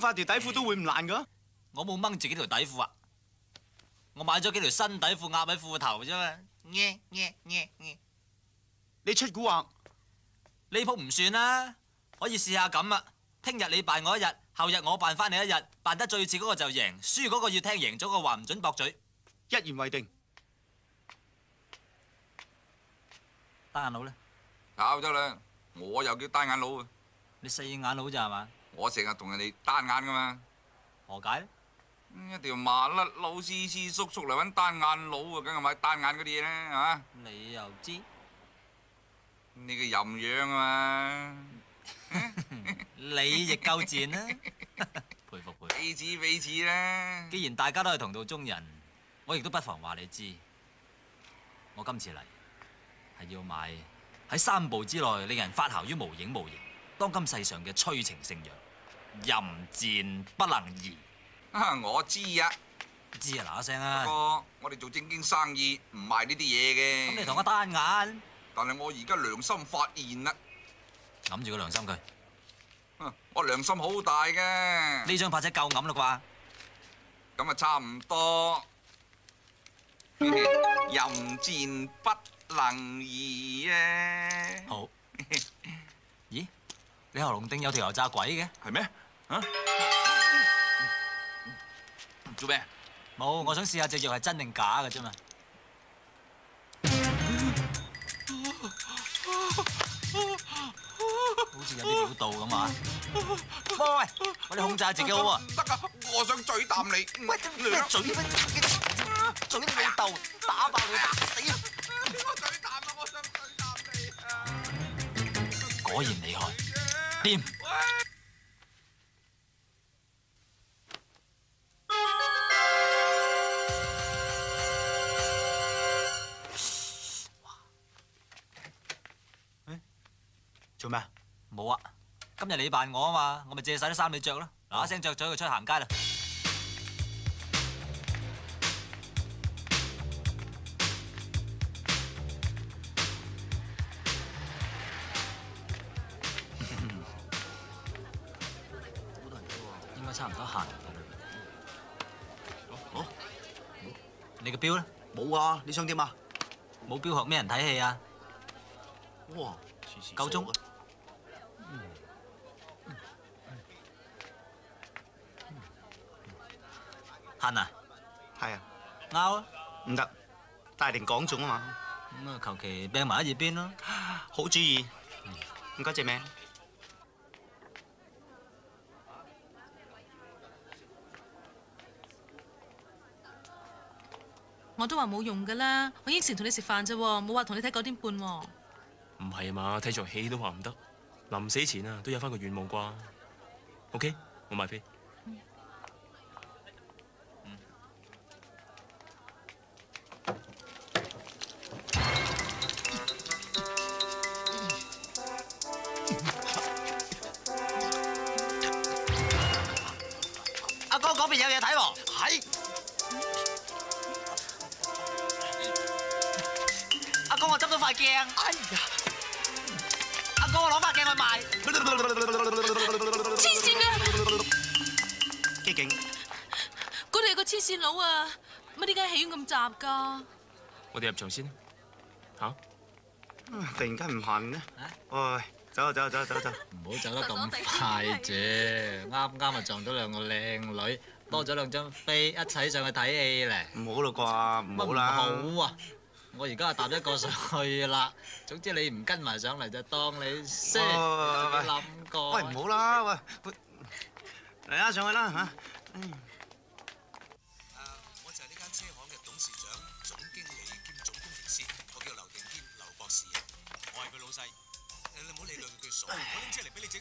點解你咁掹法條底褲都會唔爛噶？我冇掹自己條底褲啊！我買咗幾條新底褲壓喺褲頭啫嘛。你出蠱惑？呢鋪唔算啦，可以試下咁啊！聽日你扮我一日，後日我扮翻你一日，扮得最似嗰個就贏，輸嗰個要聽贏咗個話唔准駁嘴。一言為定。單眼佬咧？搞得啦，我又叫單眼佬啊！你四眼佬咋係嘛？我成日同人哋單眼噶嘛。何解呢？一條麻甩佬斯斯叔叔嚟揾單眼佬啊，梗係買單眼嗰啲嘢啦，係嘛？你又知？你個淫樣啊嘛！你亦夠賤啦，佩服佩服。彼此彼此啦。既然大家都係同道中人，我亦都不妨話你知，我今次嚟係要買喺三步之內令人發姣於無影無形，當今世上嘅催情聖藥，淫賤不能移。啊，我知啊，知啊，嗱一聲啊。不過我哋做正經生意唔賣呢啲嘢嘅。咁你同我單眼？但係我而家良心發現啦，揞住個良心佢。啊我良心好大嘅。呢張拍仔夠揞啦啩咁啊，差唔多。淫賤不能移啊！好。咦？你喉嚨頂有條油炸鬼嘅？係咩？啊？做咩？冇，我想試下隻藥係真定假嘅啫嘛。好似有啲料到咁啊！喂喂，我哋控制下自己好喎。得噶，我想嘴啖你。喂，咩嘴咩？嘴你老豆，打爆你，打死啊！我嘴啖啊！我想嘴啖你啊！果然厲害，掂。做咩？冇啊！今日你扮我啊嘛，我咪借晒啲衫你着咯。嗱一聲着咗佢出去行街啦。應該差唔多行㗎啦。好，你個錶咧？冇啊！你想點啊？冇表學咩人睇戲啊？哇！夠鐘。系啊？啱啊。唔得。大庭广众啊嘛。咁啊求其病埋一二边咯。好主意。唔该谢咩我都话冇用噶啦。我应承同你食饭啫冇话同你睇九点半唔系啊嘛睇场戏都话唔得。临死前啊都有翻个愿望啩。Ok 我买飞我哋入場先啦。嚇？突然間唔行咧。喂，走啊走啊走啊走啊走。唔好走得咁快啫，啱啱啊撞到兩個靚女，多咗兩張飛，一齊上去睇戲咧。唔好啦啩，唔好啦。唔好啊！我而家搭一個上去啦。總之你唔跟埋上嚟就當你識，諗過。喂，唔好啦，喂喂，嚟啊上去啦嚇。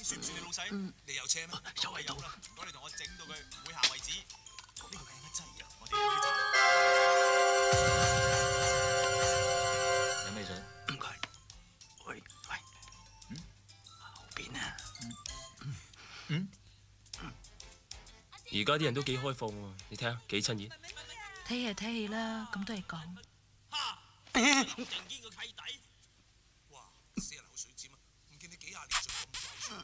算唔算你老細？你有車咩？又係有啦。唔該，你同我整到佢唔會下為止。呢個鏡一劑啊！我哋有咩水？唔該。喂喂。嗯？後邊啊。而家啲人都幾開放喎，你睇下幾親熱。睇戲係睇戲啦，咁都係講。定堅個契弟。哇！死人口水尖啊！唔見你幾廿年做咁鬼出嚟。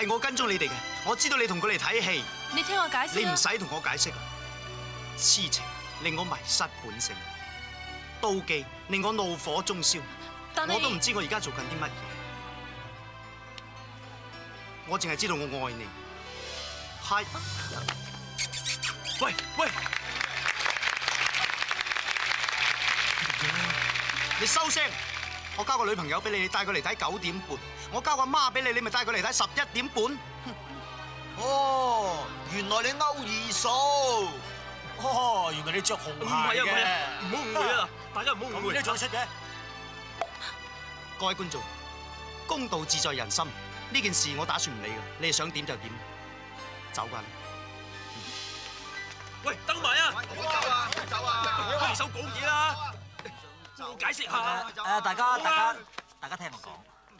係我跟蹤你哋嘅。我知道你同佢嚟睇戲，你聽我解釋啦你唔使同我解釋。痴情令我迷失本性，妒忌令我怒火中燒。但我都唔知我而家做緊啲乜嘢，我淨係知道我愛你。係，喂喂，你收聲！我交個女朋友俾你，你帶佢嚟睇九點半；我交個媽俾你，你咪帶佢嚟睇十一點半。哦，原來你勾二數。哦，原來你着紅唔係啊鞋唔係啊，嘅。唔好誤會啊！大家唔好誤會。咁你做出嘅？各位觀眾，公道自在人心，呢件事我打算唔理嘅，你哋想點就點，走啩。喂，等埋啊！唔好走啊！唔好走啊！開手講嘢啦，我解釋下。誒，大家大家大家聽我講，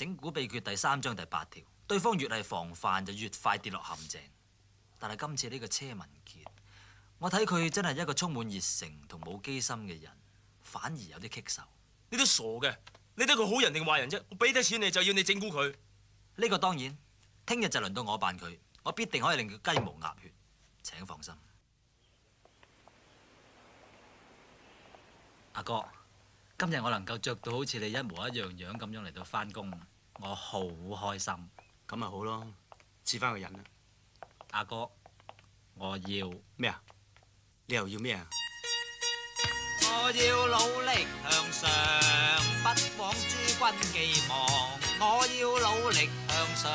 整蠱秘訣第三章第八條，對方越系防范就越快跌落陷阱。但係今次呢個車文傑，我睇佢真係一個充滿熱誠同冇機心嘅人，反而有啲棘手。你都傻嘅，你睇佢好人定壞人啫？我俾得錢你就要你整蠱佢。呢個當然，聽日就輪到我扮佢，我必定可以令佢雞毛鴨血。請放心。阿哥，今日我能夠着到好似你一模一樣樣咁樣嚟到翻工，我好開心。咁咪好咯，似翻個人啦。阿哥，我要咩啊？你又要咩啊？我要努力向上，不枉諸君寄望。我要努力向上，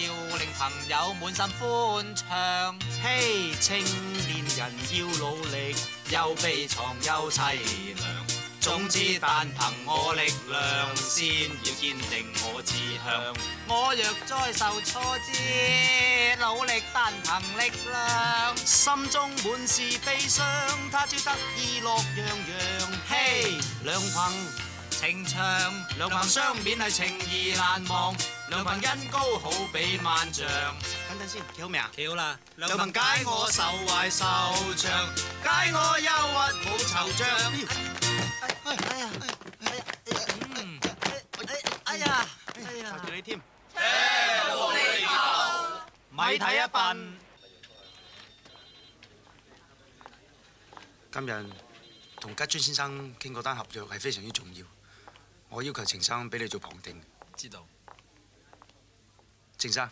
要令朋友滿心歡暢。嘿，青年人要努力，又悲愴又凄涼。總之但憑我力量，先要堅定我志向。我若再受挫折，努力但憑力量。心中滿是悲傷，他朝得意樂洋洋。嘿，兩憑情長，兩憑相勉係情意難忘。兩憑恩高好比萬丈。等等先，企好未啊？企好啦。兩憑解我愁懷愁長，解我憂鬱冇惆怅。哎呀！哎呀！哎呀！靠住你添。咪睇一笨。今日同吉川先生倾嗰单合约系非常之重要，我要求程生俾你做旁聽。知道。程生，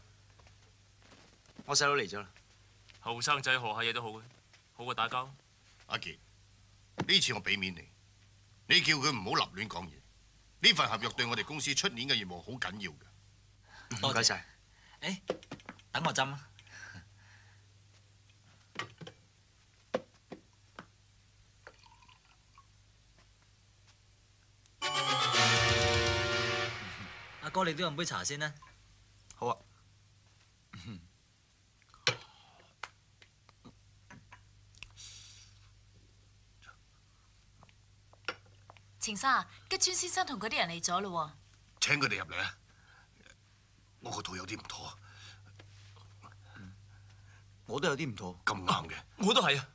我细佬嚟咗啦。后生仔学下嘢都好嘅，好过打交。阿杰，呢次我俾面你，你叫佢唔好立亂講嘢。呢份合約對我哋公司出年嘅業務好緊要嘅。唔該晒。誒，等我斟啊。阿哥，你都飲杯茶先啦。好啊。程生啊，吉川先生同嗰啲人嚟咗咯請佢哋入嚟啊！我個肚有啲唔妥，我都有啲唔妥。咁啱嘅。我都係啊。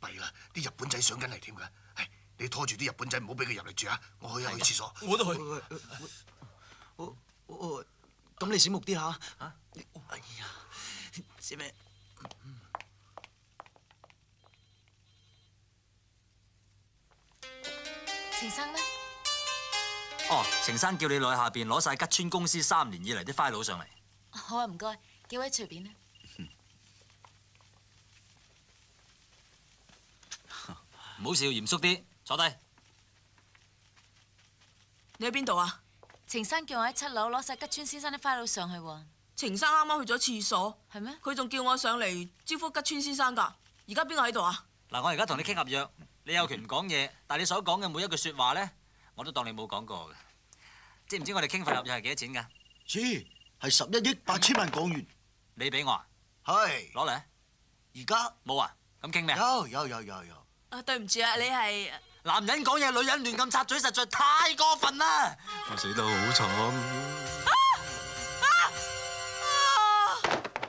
弊啦，啲日本仔上緊嚟添㗎。係，你拖住啲日本仔，唔好俾佢入嚟住啊！我去一去廁所。我都去。我我咁你醒目啲嚇嚇。哎呀，知咩？程生呢？哦，程生叫你落去下邊攞晒吉川公司三年以嚟啲 file 上嚟。好啊，唔該，幾位隨便啦。唔好笑，嚴肅啲，坐低。你喺邊度啊？程生叫我喺七樓攞晒吉川先生啲 file 上去喎。程生啱啱去咗廁所，係咩？佢仲叫我上嚟招呼吉川先生㗎。而家邊個喺度啊？嗱，我而家同你傾合約，你有權唔講嘢，但係你所講嘅每一句説話咧，我都當你冇講過嘅。知唔知我哋傾份合約係幾多錢㗎？知，係十一億八千萬港元。你俾我啊？係。攞嚟啊！而家冇啊？咁傾咩啊？有有有有有。啊，對唔住啊，你係男人講嘢，女人亂咁插嘴，實在太過分啦！我死得好慘。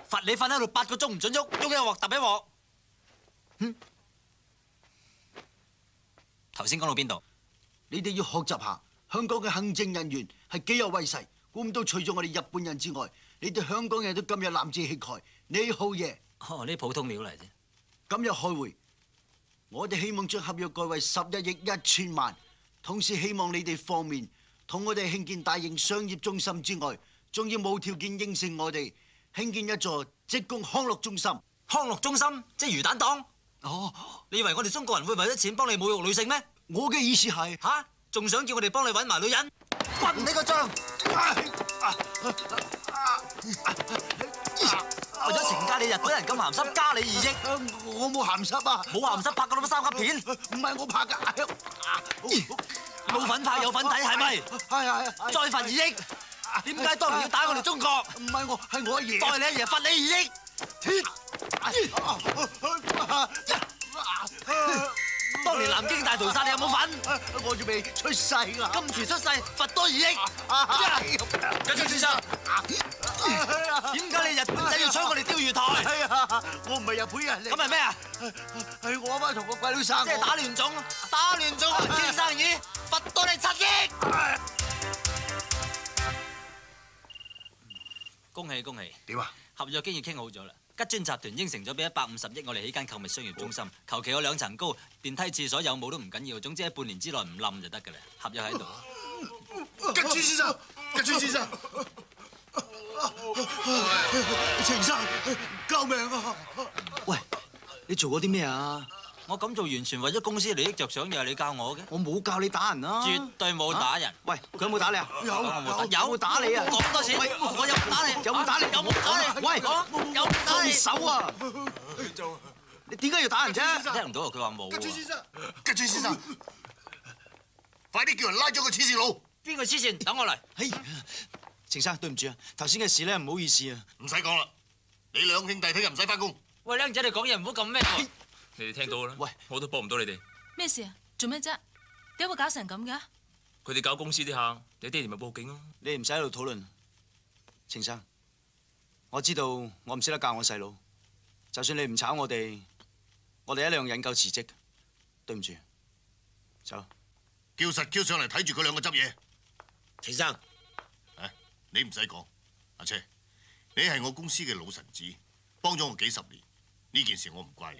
罰你瞓喺度八個鐘唔准喐，喐一鑊揼一鑊。嗯。頭先講到邊度？你哋要學習下香港嘅行政人員係幾有威勢。估唔到除咗我哋日本人之外，你哋香港人都咁有男子氣概。你好嘢。哦，呢普通料嚟啫。今日開會。我哋希望將合約改為十一億一千萬，同時希望你哋方面同我哋興建大型商業中心之外，仲要無條件應承我哋興建一座職工康樂中心。康樂中心即係魚蛋檔。哦，你以為我哋中國人會為咗錢幫你侮辱女性咩？我嘅意思係吓，仲想叫我哋幫你揾埋女人？滾你個帳！為咗懲戒你日本人咁鹹濕，加你二億。我冇鹹濕啊！冇鹹濕拍過咁多三級片？唔係我拍㗎。冇粉拍有粉睇係咪？係係係。再罰二億。點解當年要打我哋中國？唔係我，係我阿爺。代你阿爺罰你二億。当年南京大屠杀你有冇份？我仲未出世啊！今次出世罚多二億。吉川先生，点解你日本仔要抢我哋钓鱼台？我唔系日本人。咁系咩啊？系我阿妈同个鬼佬生。即系打亂種，打亂種傾生意，罚多你七亿。恭喜恭喜！点啊？合約經已傾好咗啦。吉尊集團應承咗俾一百五十億我哋起間購物商業中心，求其有兩層高，電梯廁所有冇都唔緊要，總之喺半年之內唔冧就得㗎啦。合約喺度。吉尊先生，吉尊先生，程生，救命啊！喂，你做過啲咩啊？我咁做完全為咗公司利益着想，又係你教我嘅。我冇教你打人啊！絕對冇打人。喂，佢有冇打你啊？有有冇打你啊？講多次喂我有冇打你有冇打你？有冇打你喂，有冇打你手啊！你點解要打人啫？聽唔到啊！佢話冇吉川喎。先生，吉川先生，快啲叫人拉咗個黐線佬！邊個黐線？等我嚟。嘿，程生，對唔住啊，頭先嘅事咧，唔好意思啊。唔使講啦，你兩兄弟聽日唔使翻工。喂，僆仔，你講嘢唔好咁咩喎。你哋聽到啦。喂，我都幫唔到你哋。咩事啊？做咩啫？點解會搞成咁嘅？佢哋搞公司啲客，你爹哋咪報警咯。你唔使喺度討論。程生，我知道我唔識得教我細佬，就算你唔炒我哋，我哋一樣引咎辭職。對唔住，走。叫實 Q 上嚟睇住佢兩個執嘢。程生，诶，你唔使講，阿車，你係我公司嘅老臣子，幫咗我幾十年，呢件事我唔怪你，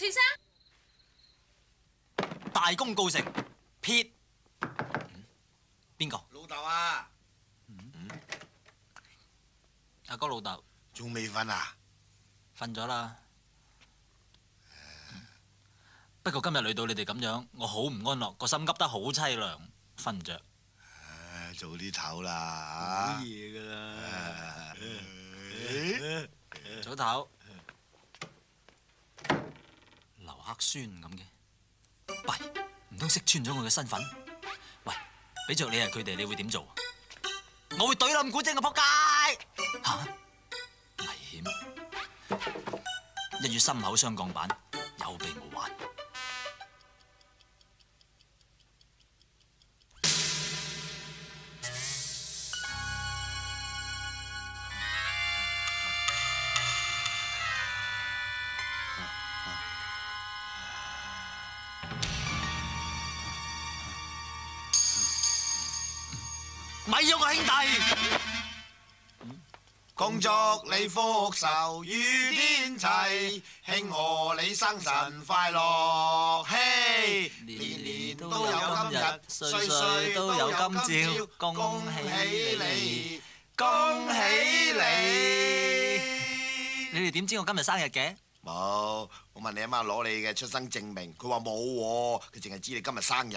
程生，大功告成，撇。邊個？老豆啊！阿哥老豆。仲未瞓啊？瞓咗啦。不過今日累到你哋咁樣，我好唔安樂，個心急得好凄涼，瞓唔着。唉，早啲唞啦好嘢㗎啦。早唞。劉克孫咁嘅，喂，唔通识穿咗我嘅身份？喂，俾着你系佢哋，你会点做？我会怼冧古晶個仆街！吓，危险！一月心口双降板，有备无患。咪喐啊，兄弟！恭祝你福壽與天齊，慶賀你生辰快樂，嘿！年年都有今日，歲歲都有今朝，恭喜你，恭喜你！你哋點知我今日生日嘅？冇，我問你阿媽攞你嘅出生證明，佢話冇喎，佢淨係知你今日生日。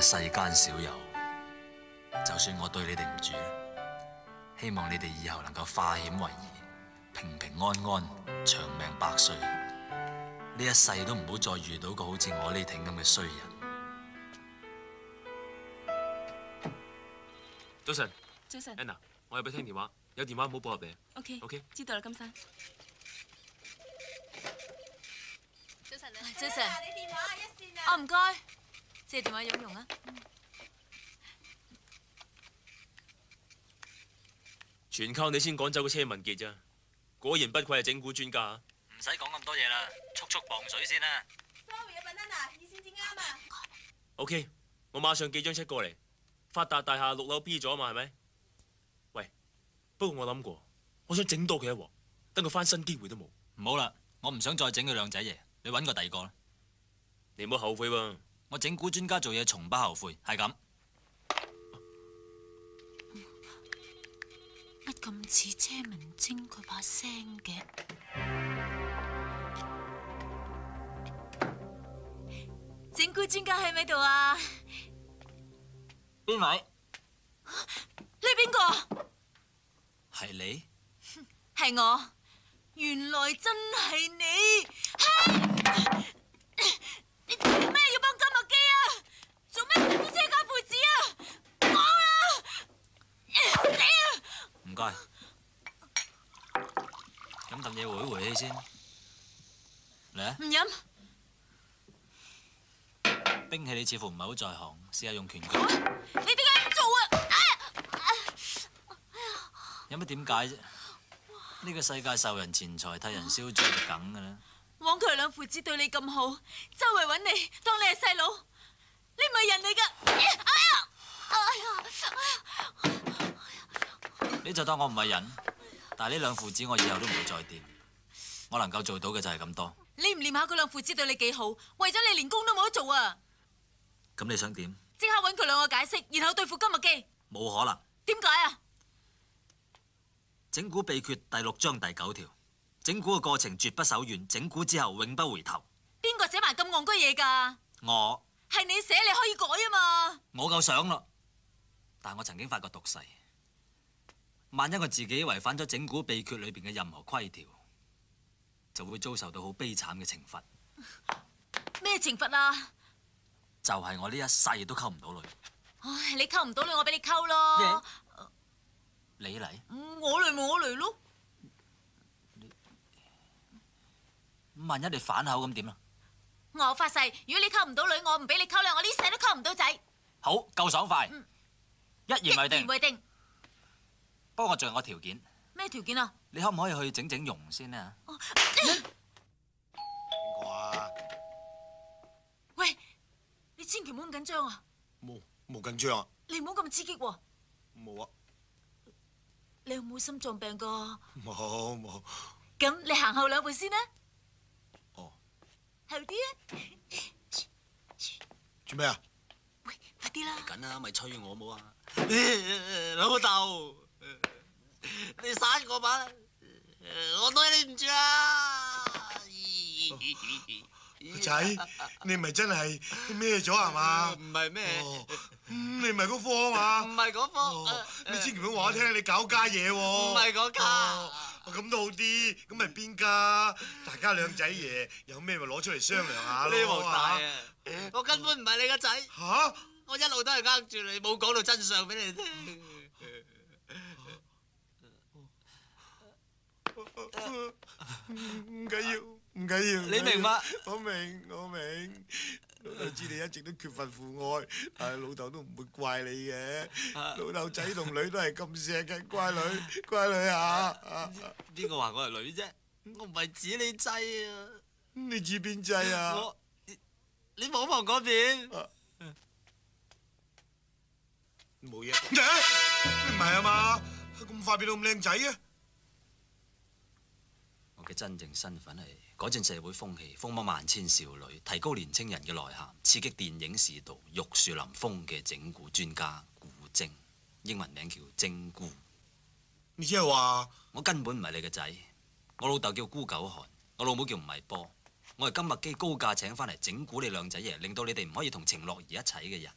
係世間少有。就算我對你哋唔住，希望你哋以後能夠化險為夷，平平安安，長命百歲。呢一世都唔好再遇到個好似我呢挺咁嘅衰人。早晨早晨，Anna，我入去聽電話，有電話唔好撥入嚟。，OK OK 知道啦，金生。早晨啊，早晨，你電話一線啊！哦唔該，借電話用用啊。全靠你先趕走個車文傑咋，果然不愧係整蠱專家。唔使講咁多嘢啦，速速磅水先啦。Sorry 啊，banana，二線至啱啊！OK，我馬上寄張 check 過嚟。發達大廈六樓 B 咗嘛，係咪？喂，不過我諗過，我想整多佢一鑊，等佢翻身機會都冇。唔好啦，我唔想再整佢兩仔爺，你揾個第二個啦。你唔好後悔喎。我整蠱專家做嘢從不後悔，係咁。乜咁似車文晶佢把聲嘅？整蠱專家喺咪度啊？邊位？你邊個？係你？係我。原來真係你。嘿你做咩要幫金麥基啊？做咩唔遮家父子啊？講啦！死啊！唔該。飲啖嘢回一回氣先。嚟啊！唔飲。兵器你似乎唔係好在行，試下用拳腳。你點解咁做啊？有乜點解啫？呢個世界受人錢財，替人消災就梗㗎啦。枉佢兩父子對你咁好，周圍揾你，當你係細佬，你唔係人嚟噶。哎呀！哎呀！你就當我唔係人，但係呢兩父子我以後都唔會再掂。我能夠做到嘅就係咁多。你唔念下佢兩父子對你幾好，為咗你連工都冇得做啊！咁你想點？即刻揾佢兩個解釋，然後對付金日基。冇可能。點解啊？整蠱秘訣第六章第九條，整蠱嘅過程絕不手軟，整蠱之後永不回頭。邊個寫埋咁戇居嘢㗎？我係你寫，你可以改啊嘛。我夠想咯，但我曾經發過毒誓，萬一我自己違反咗整蠱秘訣裏邊嘅任何規條，就會遭受到好悲慘嘅懲罰，咩懲罰啊？就係我呢一世都溝唔到女。唉，你溝唔到女，我俾你溝咯。你嚟？我嚟咪我嚟咯。咁萬一你反口咁點啊？我發誓，如果你溝唔到女，我唔俾你溝女，我呢世都溝唔到仔。好，夠爽快，一言為一言定。為定。不過我仲有個條件，咩條件啊？你可唔可以去整整容先啊啊？喂，你千祈唔好咁緊張啊！冇冇緊張啊？你唔好咁刺激喎。冇啊，你有冇心臟病㗎？冇冇。咁你行後兩步先啦。哦。後啲啊！做咩啊？喂快啲啦！緊啦，咪催我冇啊！老豆，你殺我吧，我對你唔住啊！仔，你唔係真係咩咗係嘛？唔係咩？你唔係嗰科啊嘛？唔係嗰科，你千祈唔好話我聽你搞家嘢喎。唔係嗰家哦咁都好啲，咁咪邊家？大家兩仔爺有咩咪攞出嚟商量下咯。呢鑊大啊！我根本唔係你個仔。嚇！我一路都係呃住你，冇講到真相俾你聽。唔緊要，唔緊要。你明白？我明，我明。老豆知你一直都缺乏父愛，但係老豆都唔會怪你嘅。老豆仔同女都係咁錫嘅，乖女，乖女啊！邊個話我係女啫？我唔係指你制啊！你指邊制啊？我你望望嗰邊。冇嘢。唔係啊嘛？咁快變到咁靚仔啊！我嘅真正身份係改進社會風氣，風靡萬千少女，提高年青人嘅內涵，刺激電影市道，玉樹臨風嘅整蠱專家古精，英文名叫精姑。你即係話我根本唔係你嘅仔，我老豆叫孤九寒，我老母叫吳米波，我係金麥基高價請翻嚟整蠱你兩仔爺，令到你哋唔可以同程樂兒一齊嘅人。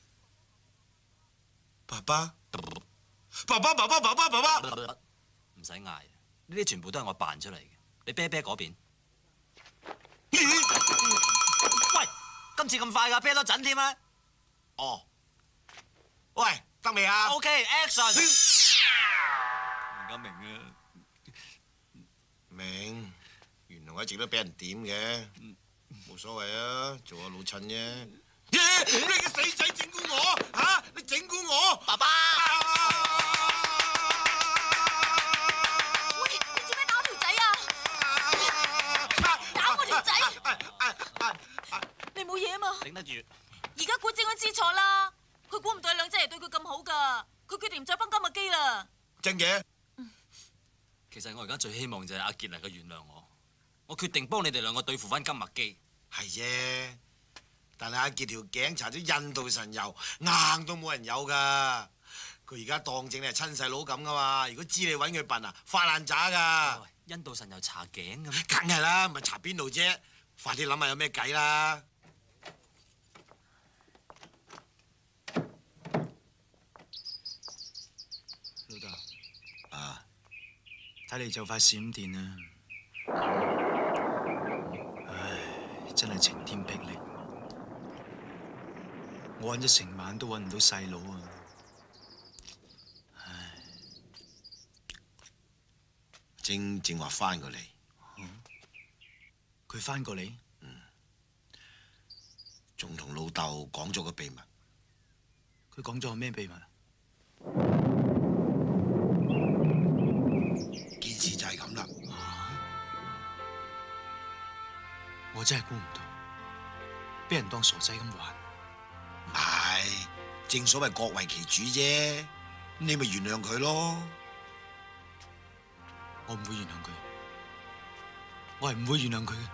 爸爸，爸爸，爸爸，爸爸，爸爸，唔使嗌，呢啲全部都係我扮出嚟嘅。你啤啤嗰邊。喂，今次咁快㗎，啤多陣添啊！哦，喂，得未啊？OK，action。而家明啊，明，原來我一直都俾人點嘅，冇所謂啊，做下老襯啫。耶！你個死仔整蠱我嚇！你整蠱我，爸爸！冇嘢啊嘛？頂得住。而家估正佢知錯啦，佢估唔到你兩仔爺對佢咁好噶，佢決定唔再幫金麥基啦。真嘅？其實我而家最希望就係阿傑能夠原諒我，我決定幫你哋兩個對付翻金麥基。係啫，但係阿傑條頸搽咗印度神油，硬到冇人有噶。佢而家當正你係親細佬咁噶嘛？如果知你揾佢笨啊，發爛渣噶。印度神油搽頸咁？梗係啦，咪搽邊度啫？快啲諗下有咩計啦！老豆，啊，睇嚟就快閃電啦！唉，真係晴天霹靂，我揾咗成晚都揾唔到細佬啊！唉正正話翻過嚟，佢翻過嚟，嗯仲同老豆講咗個秘密。佢講咗個咩秘密？我真係估唔到，俾人當傻仔咁玩。唔係，正所謂各為其主啫，你咪原諒佢咯。我唔會原諒佢，我係唔會原諒佢嘅。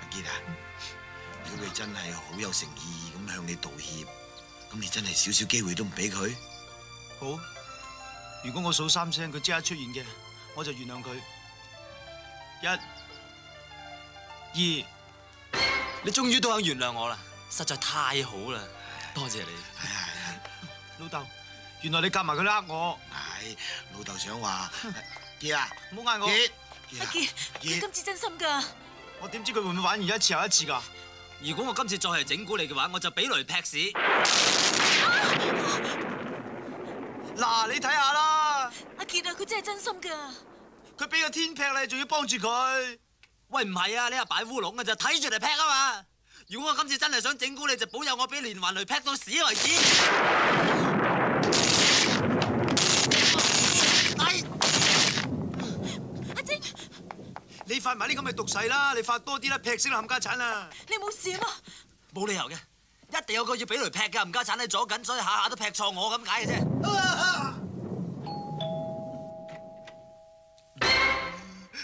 阿傑啊，如果佢真係好有誠意咁向你道歉，咁你真係少少機會都唔俾佢。好，如果我數三聲，佢即刻出現嘅，我就原諒佢。一、二，你終於都肯原諒我啦，實在太好啦，多謝你。老豆，原來你夾埋佢呃我。係，老豆想話，傑 啊，唔好嗌我。杰，阿傑，你今次真心㗎？我點知佢會唔會玩完一次又一次㗎？如果我今次再係整蛊你嘅話，我就俾雷劈屎。嗱，你睇下啦，佢真係真心㗎。佢俾個天劈你，仲要幫住佢。喂，唔係啊，你係擺烏龍嘅就，睇住嚟劈啊嘛！如果我今次真係想整蠱你，就保佑我俾連環雷劈到屎為止。阿晶，你發埋啲咁嘅毒誓啦，你發多啲啦，劈死啦冚家產啊！你冇事啊嘛？冇理由嘅，一定有個要俾雷劈嘅冚家產喺左緊，所以下下都劈錯我咁解嘅啫。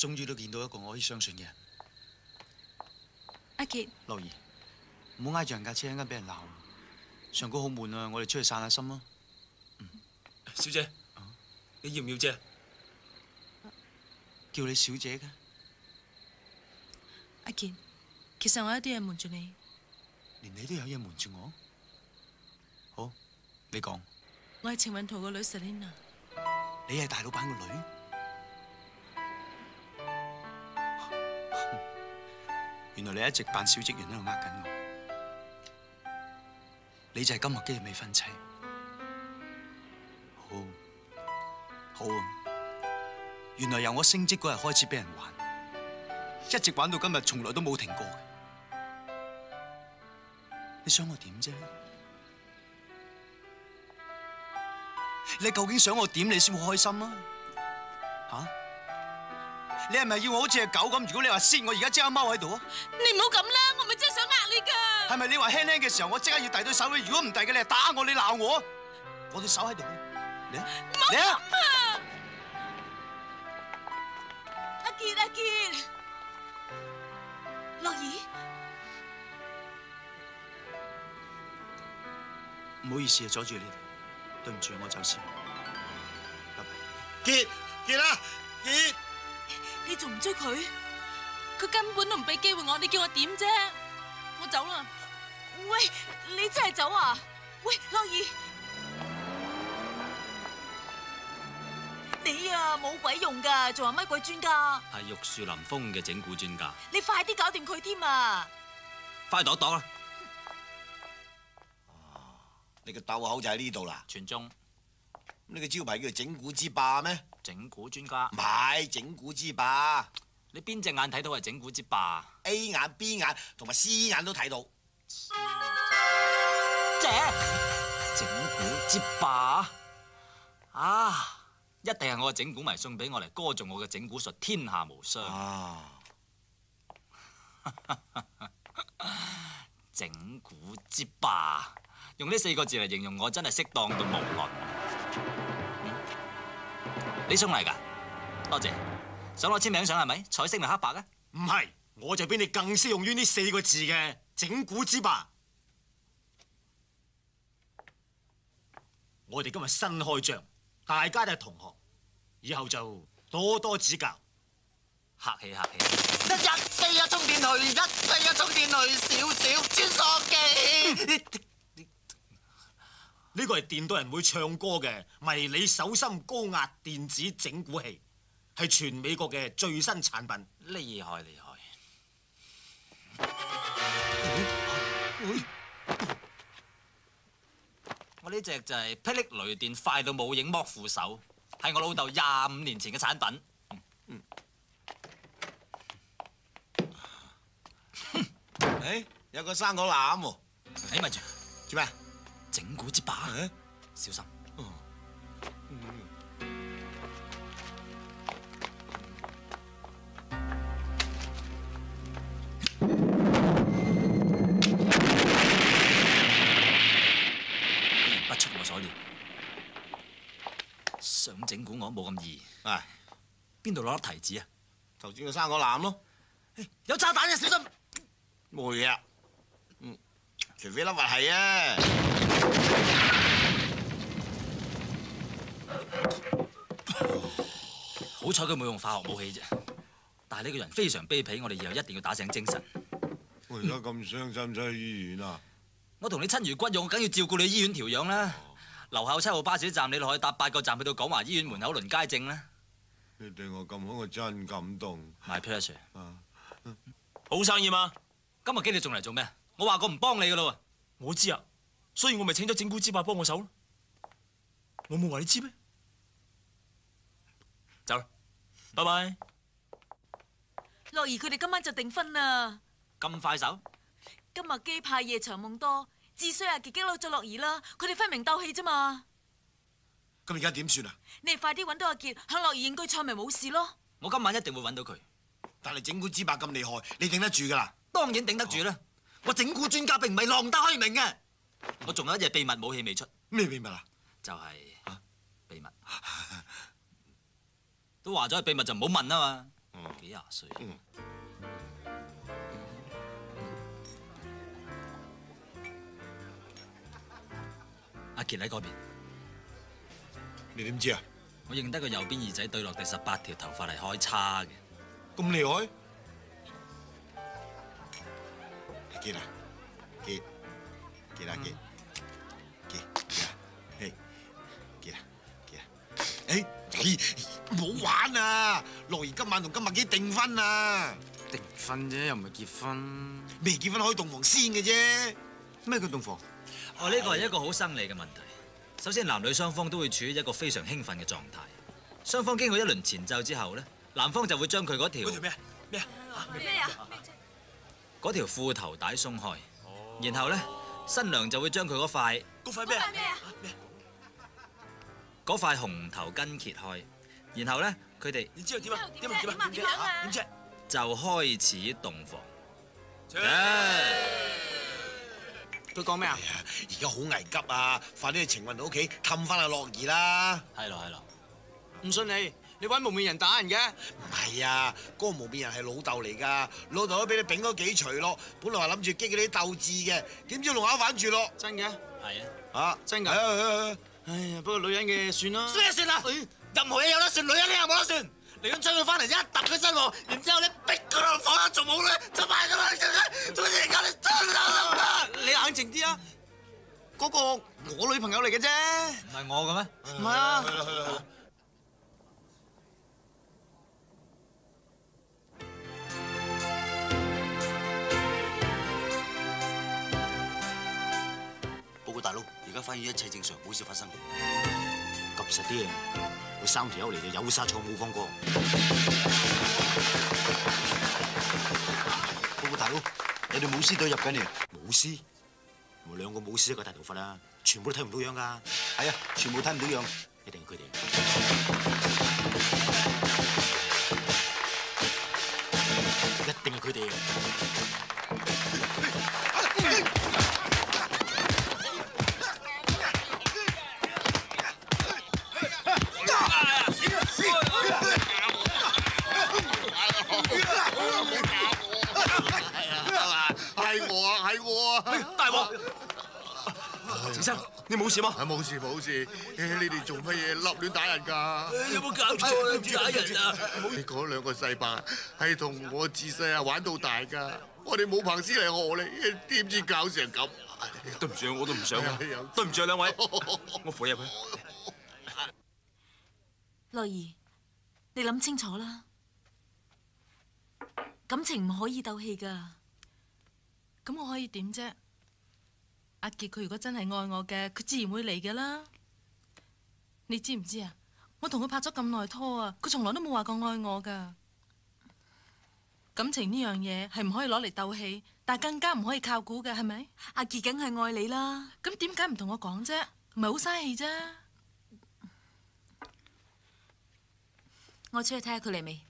終於都見到一個我可以相信嘅人。阿傑，樂兒，唔好挨住人架車，一陣間俾人鬧。上高好悶啊，我哋出去散下心啊。小姐，你要唔要啫？叫你小姐嘅，阿杰，其實我有啲嘢瞞住你。連你都有嘢瞞住我。好，你講，我係程運圖個女 Selina。你係大老闆個女？原來你一直扮小職員喺度呃緊我，你就係金麥基嘅未婚妻。好，好啊！原來由我升職嗰日開始俾人玩，一直玩到今日，從來都冇停過嘅。你想我點啫？你究竟想我點你先會開心啊？吓？你係咪要我好似只狗咁？如果你話先，我而家即刻踎喺度啊！你唔好咁啦，我咪真係想呃你㗎。係咪你話輕輕嘅時候，我即刻要遞對手嘅？如果唔遞嘅，你係打我，你鬧我，我對手喺度。嚟啊！嚟啊！阿杰阿傑，樂兒，唔好意思啊，阻住你哋，對唔住，我走先。拜拜。傑傑啊，傑！你仲唔追佢？佢根本都唔俾機會我，你叫我點啫？我走啦。喂，你真係走啊？喂，樂兒，你啊冇鬼用噶，仲話乜鬼專家？係玉樹臨風嘅整蠱專家，你快啲搞掂佢添啊！快躲躲啦！你個竇口就喺呢度啦。全中，你個招牌叫做整蠱之霸咩？整蠱專家唔係整蠱之霸。你邊隻眼睇到係整蠱之霸？A 眼、B 眼同埋 C 眼都睇到。姐，整蠱之霸啊！一定係我嘅整蠱迷送俾我嚟歌颂我嘅整蠱術，天下無雙。啊！整蠱之霸，用呢四個字嚟形容我真係適當到無論。你送嚟噶？多謝。想攞簽名相係咪？彩色定黑白啊？唔係，我就比你更適用于呢四個字嘅整蠱之霸。我哋今日新開張，大家都係同學，以後就多多指教。客氣客氣。一日四一充電去，一四一充電去，少少穿梭機。呢個係電到人會唱歌嘅迷你手心高壓電子整蠱器，係全美國嘅最新產品。厲害厲害！我呢只就係霹靂雷電快到冇影剝扶手，係我老豆廿五年前嘅產品。誒，有個生果籃喎。誒，咪住，做咩？整蠱之把，小心。果然不出我所料，想整蠱我冇咁易。係邊度攞粒提子啊？頭先個生果籃咯。有炸彈嘅，小心！冇嘢啊。嗯，除非粒核係啊。好彩佢冇用化學武器啫，但係呢個人非常卑鄙，我哋以後一定要打醒精神。我而家咁傷，心唔使去醫院啊？我同你親如骨肉，我梗要照顧你醫院調養啦。樓下七號巴士站，你落去搭八個站去到廣華醫院門口輪街正啦。你對我咁好，我真感動。My pleasure。好生意嘛？今日经你仲嚟做咩？我話過唔幫你噶咯我知啊，所以我咪請咗整蠱之霸幫我手咯。我冇話你知咩？走啦，拜拜。樂兒佢哋今晚就訂婚啦。咁快手？今日機派夜長夢多，至衰阿傑激嬲咗樂兒啦。佢哋分明鬥氣啫嘛。咁而家點算啊？你哋快啲揾到阿傑，向樂兒認句錯咪冇事咯。我今晚一定會揾到佢。但係整蠱之霸咁厲害，你頂得住㗎啦？當然頂得住啦。我整蠱專家並唔係浪得虛名嘅。我仲有一隻秘密武器未出。咩秘密啊？就係秘密。都話咗係秘密就唔好問啊嘛。幾廿歲。阿傑喺嗰邊。你點知啊？我認得個右邊耳仔對落第十八條頭髮係開叉嘅。咁厲害？傑啊，傑，傑啊傑，傑傑啊，嘿，傑啊傑啊，誒，唔好玩啊！樂兒今晚同金麥基訂婚啊！訂婚啫，又唔係結婚。未結婚可以洞房先嘅啫。咩叫洞房？哦，呢個係一個好生理嘅問題。首先，男女雙方都會處於一個非常興奮嘅狀態。雙方經過一輪前奏之後咧，男方就會將佢嗰條咩咩咩啊？嗰條褲頭帶鬆開，然後咧新娘就會將佢嗰塊嗰塊咩啊？嗰塊紅頭巾揭開，然後咧佢哋然之後點啊？點啊？點啊？點啊？點啫？就開始洞房。佢講咩啊？而家好危急啊！快啲去程雲到屋企氹翻阿樂兒啦！係咯係咯。唔信你，你揾蒙面人打人嘅？唔係啊，嗰、個蒙面人係老豆嚟㗎，老豆都俾你丙咗幾錘咯。本來話諗住激嗰啲鬥志嘅，點知龍口反住咯。真嘅？係啊。啊，真㗎？係啊係啊哎呀，不過女人嘅算啦。咩算啦？任何嘢有得算，女人你又冇得算。你咁追佢翻嚟一揼佢身喎，然之後咧逼佢落房一仲冇咧，就賣咗佢，做乜嘢而家你真啊！你冷靜啲啊！嗰個我女朋友嚟嘅啫。唔係我嘅咩？唔係啊。去啦去啦去啦。發現一切正常，冇事發生。及實啲啊！佢三條友嚟就有殺錯冇放過。報告大佬，你哋舞獅隊入緊嚟。舞獅？我兩個舞獅一個大頭髮啦，全部都睇唔到樣㗎。係啊，全部睇唔到樣，一定係佢哋。一定係佢哋。程生，你冇事吗？冇事冇事，你哋做乜嘢立亂打人㗎？有冇搞錯啊？打人啊！你嗰兩個細伯係同我自細啊玩到大㗎，我哋冇彭師嚟學你，點知搞成咁？對唔住，我都唔想啊！係啊對唔住啊，兩位，我扶入去。樂兒，你諗清楚啦，感情唔可以鬥氣㗎。咁我可以點啫？阿杰佢如果真係愛我嘅，佢自然會嚟嘅啦。你知唔知啊？我同佢拍咗咁耐拖啊，佢從來都冇話過愛我噶。感情呢樣嘢係唔可以攞嚟鬥氣，但係更加唔可以靠估嘅，係咪？阿杰梗係愛你啦。咁點解唔同我講啫？唔係好嘥氣啫。我出去睇下佢嚟未？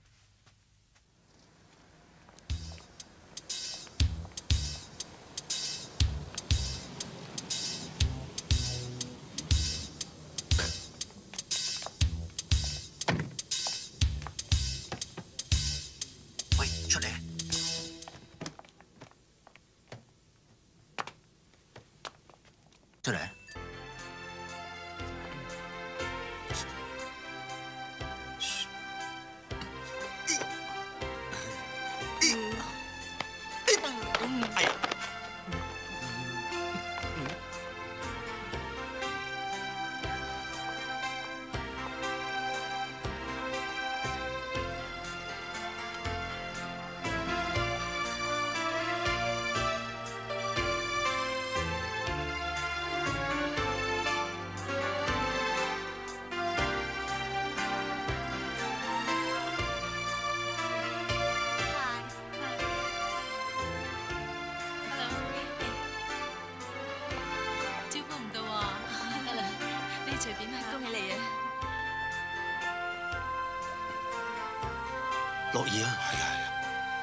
樂兒啊，係啊係啊，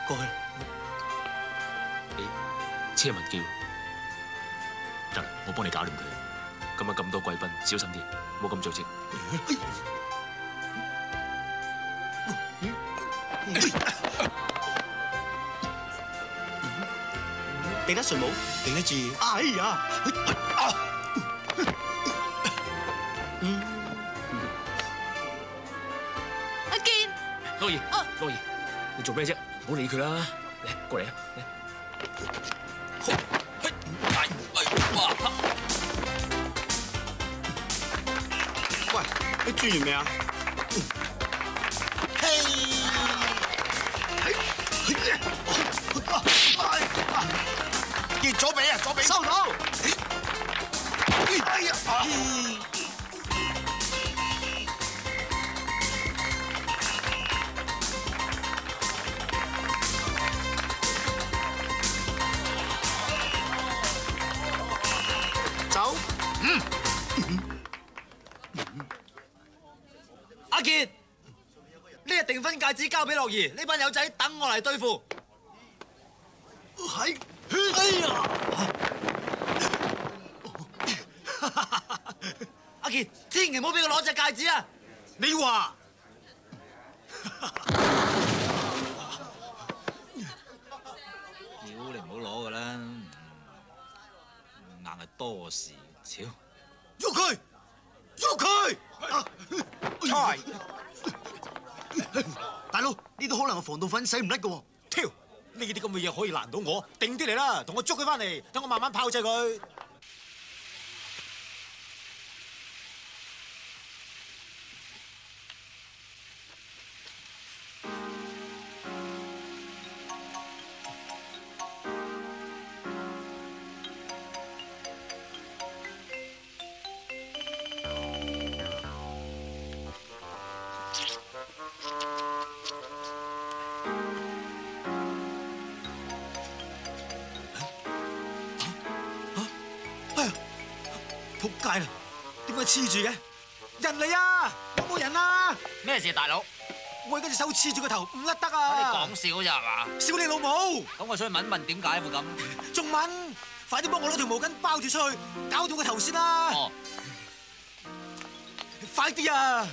過去。你車文叫，得啦，我幫你搞掂佢。今日咁多貴賓，小心啲，唔好咁做啫。定得順冇？定得住。哎呀！樂兒，樂兒，你做咩啫？唔好理佢啦，嚟过嚟啊！喂，你轉完未啊？結咗尾啊，左尾收到。哎呀！交俾乐儿，呢班友仔等我嚟对付。呢度可能有防盜粉洗唔甩噶喎。挑，呢啲咁嘅嘢可以难到我，定啲嚟啦，同我捉佢翻嚟，等我慢慢炮制佢。黐住個頭，唔甩得啊你啊！講笑咋係嘛？笑你老母！咁我想去問問點解會咁？仲問？快啲幫我攞條毛巾包住出去，搞到個頭先啦！哦，快啲啊！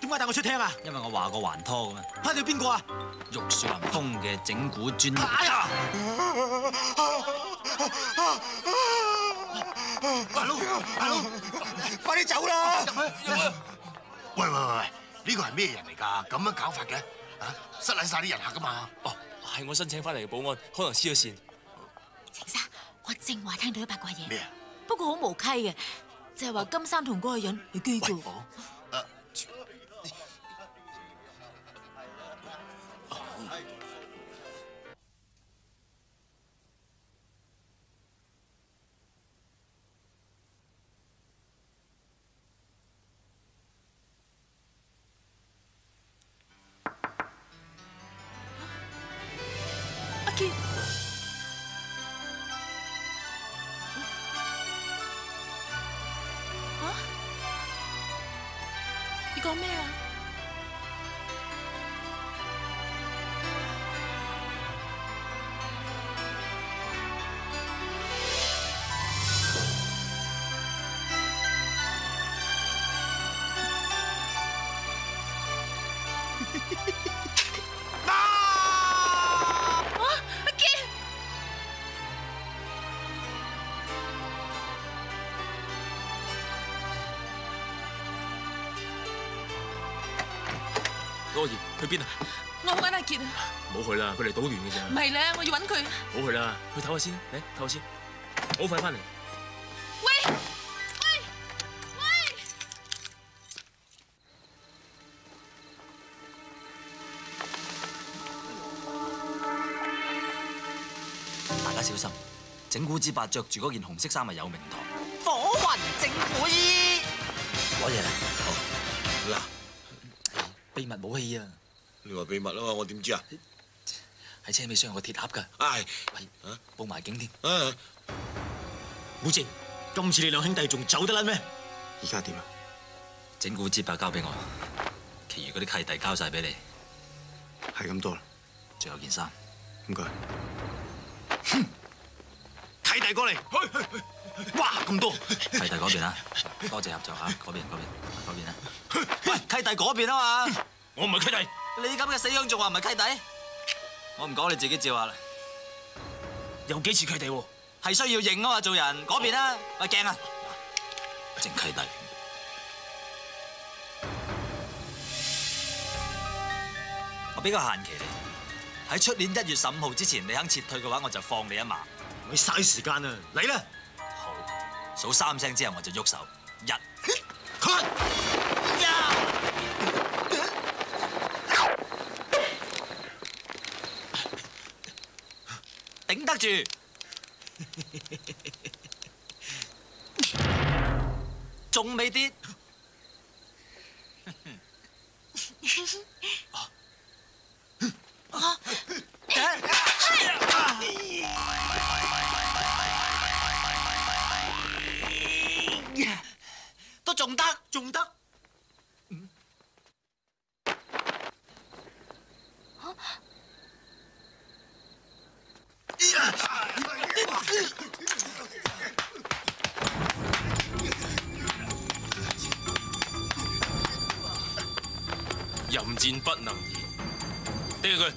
點解帶我出廳啊？因為我話過還拖噶嘛。嚇你邊個啊？玉樹臨風嘅整蠱專。哎呀！大佬，大佬，快啲走啦！喂喂喂喂，呢个系咩人嚟噶？咁样搞法嘅？啊，失礼晒啲人客噶嘛？哦，系我申请翻嚟嘅保安，可能黐咗线。程生，我正话听到一八卦嘢。咩啊？不过好无稽嘅，就係話金山同嗰個人係基㗎。去邊啊？我好揾阿傑啊！唔好去啦，佢嚟搗亂嘅咋。唔係咧，我要揾佢。唔好去啦，去唞下先，嚟唞下先，好快翻嚟。喂喂喂！大家小心，整蠱之八着住嗰件紅色衫係有名堂。火雲整蠱衣，攞嘢嚟。好。嗱，秘密武器啊！你話秘密啊嘛，我點知啊？喺車尾箱有個鐵盒㗎。唉，喂，報埋警添。啊，古正，今次你兩兄弟仲走得甩咩？而家點啊？整蠱之八交俾我，其餘嗰啲契弟交晒俾你。係咁多啦。最後件衫。唔該。契弟過嚟，哇咁多！契弟嗰邊啊，多謝合作嚇，嗰邊嗰邊嗰邊啊。喂，契弟嗰邊啊嘛！我唔係契弟，你咁嘅死樣仲話唔係契弟？我唔講，你自己照下啦。有幾次契弟喎？係需要認啊嘛，做人嗰邊啊，喂鏡啊！正契弟。我俾個限期你，喺出年一月十五號之前，你肯撤退嘅話，我就放你一馬。咪嘥時間啊！嚟啦！好，數三聲之後我就喐手。一，顶得住。仲未跌。釘佢。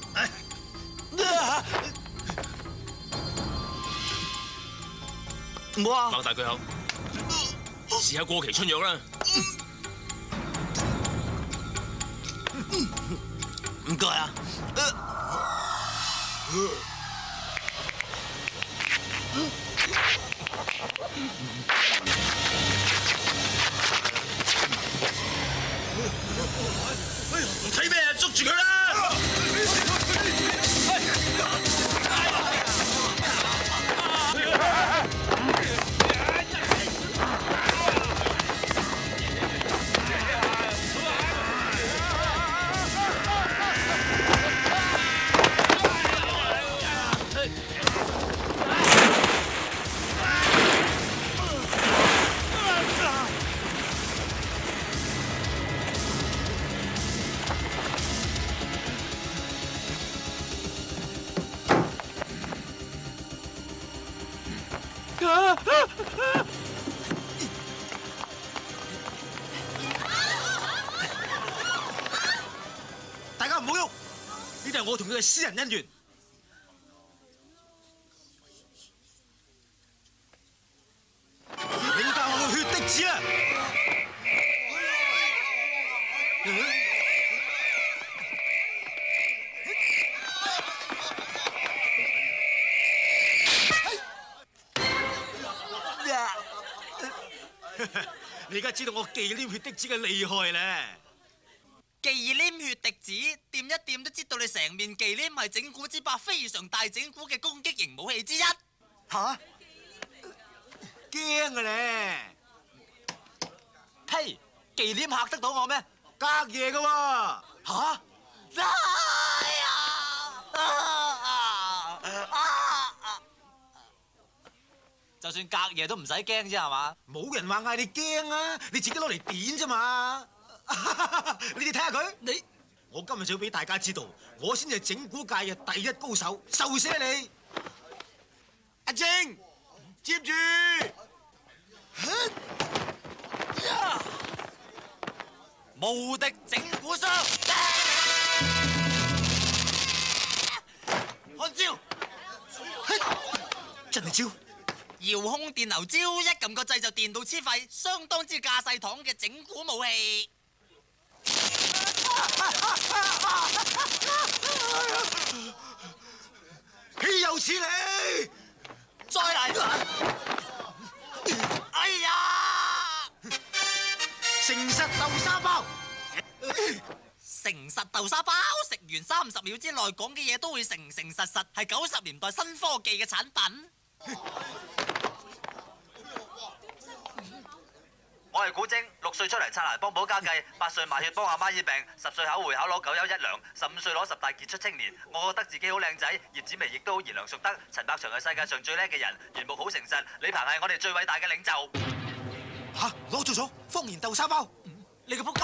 唔好啊！擘大佢口，试下过期春药啦。唔该啊！私人恩怨。你教我嘅血滴子啊！你而家知道我忌廉血滴子嘅厲害咧。忌廉血滴子，掂一掂都知道你成面忌廉係整蠱之霸非常大整蠱嘅攻擊型武器之一。吓？驚嘅咧！嘿，忌廉嚇得到我咩？隔夜嘅喎。吓？就算隔夜都唔使驚啫，係嘛？冇人話嗌你驚啊！你自己攞嚟點啫嘛！你哋睇下佢，你我今日就要俾大家知道，我先係整蠱界嘅第一高手，受死你！阿晶，接住！無敵整蠱術，看招！真係招！遙控電流招，一撳個掣就電到黐肺，相當之架勢堂嘅整蠱武器。豈有此理！再嚟！哎呀！誠實豆沙包，誠實豆沙包，食完三十秒之內講嘅嘢都會誠誠實實，係九十年代新科技嘅產品。我系古精，六岁出嚟刷牙帮补家计，八岁卖血帮阿妈医病，十岁考会考攞九优一良，十五岁攞十大杰出青年。我觉得自己好靓仔，叶子薇亦都好贤良淑德，陈百祥系世界上最叻嘅人，袁木好诚实，李鹏系我哋最伟大嘅领袖。吓攞咗咗，方言豆沙包，你个仆街！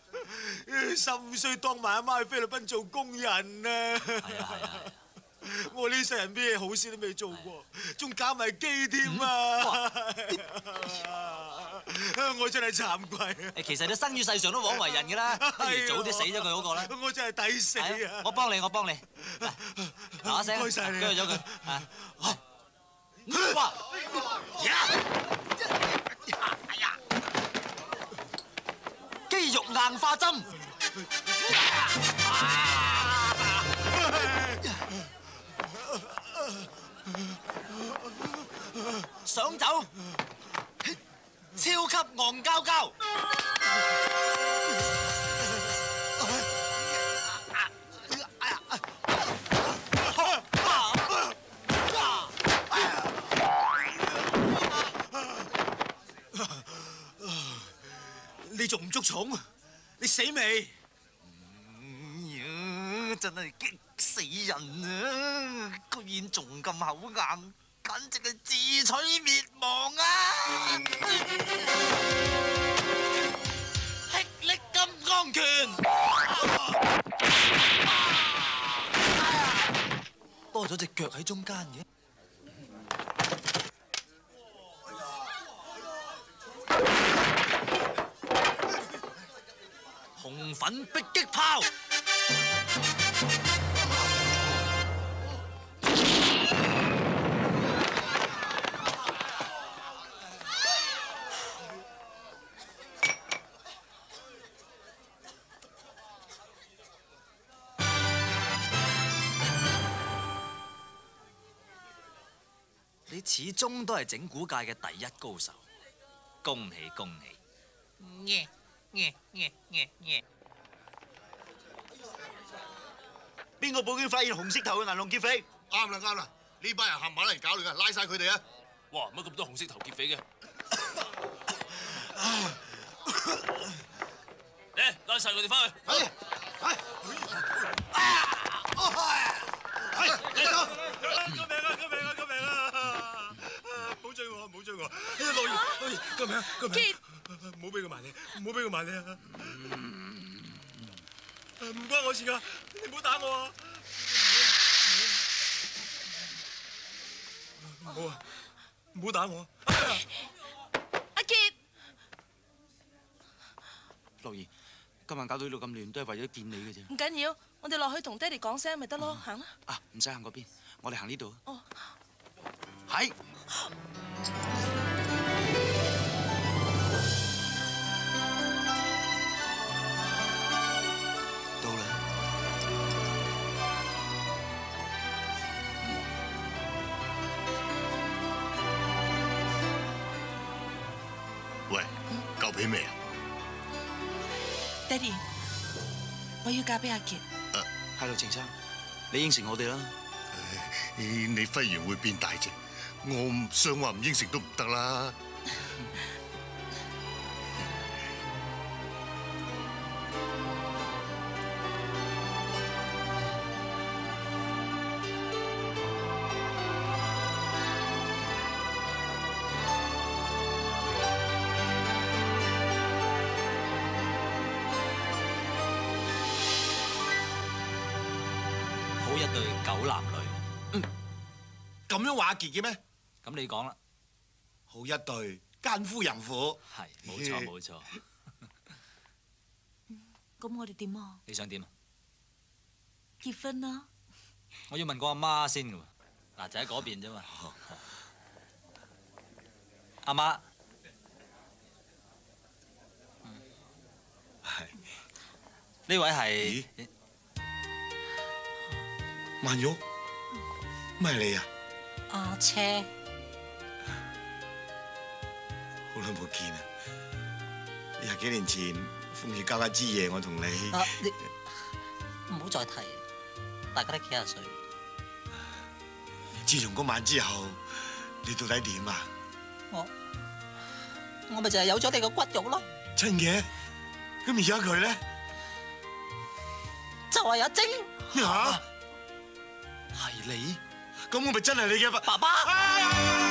十五歲當埋阿媽去菲律賓做工人啊！我呢世人咩好事都未做過，仲搞埋機添啊！我真係慚愧啊！其實你生於世上都枉為人㗎啦，不如早啲死咗佢嗰個啦。我真係抵死啊！我幫你，我幫你。嗱嗱聲，唔該晒你鋸咗佢。啊哇！肌肉硬化針。想走？超級憨鳩鳩。你仲唔捉蟲？你死未？真係激死人啊！居然仲咁口硬，簡直係自取滅亡啊！霹靂金剛拳，多咗隻腳喺中間嘅。紅粉迫擊炮，你始終都係整蠱界嘅第一高手，恭喜恭喜！耶耶耶耶耶！邊個報警發現紅色頭嘅銀龍劫匪？啱啦啱啦，呢班人冚唪唥嚟搞亂啊，拉晒佢哋啊！哇！乜咁多紅色頭劫匪嘅？嚟拉晒佢哋翻去。你走！救命啊！救命啊！救命啊！唔好追我，唔好追我！落雨，落雨，救命啊！救命！唔好俾佢埋你，唔好俾佢埋你啊！唔關我事噶，你唔好打我啊！唔好啊！唔好打我！阿杰，樂兒，今晚搞到呢度咁亂，都係為咗見你嘅啫。唔緊要，我哋落去同爹哋講聲咪得咯，行啦。啊，唔使行嗰邊，我哋行呢度。哦。係。俾阿杰。係咯，程生，你應承我哋啦。你忽然會變大隻，我唔想話唔應承都唔得啦。傑嘅咩？咁你講啦。好一對奸夫淫婦。係，冇錯冇錯。咁我哋點啊？你想點啊？結婚啦！我要問個阿媽先㗎喎。嗱，就喺嗰邊啫嘛。阿媽。係。呢位係。曼玉，咩你啊？阿車，好耐冇見啊！廿幾年前風雨交加之夜，我同你啊你唔好再提，大家都幾廿歲。自從嗰晚之後，你到底點啊？我我咪就係有咗你個骨肉咯，真嘅？咁而家佢咧？就係阿晶。嚇！係你？咁我咪真係你嘅爸爸爸。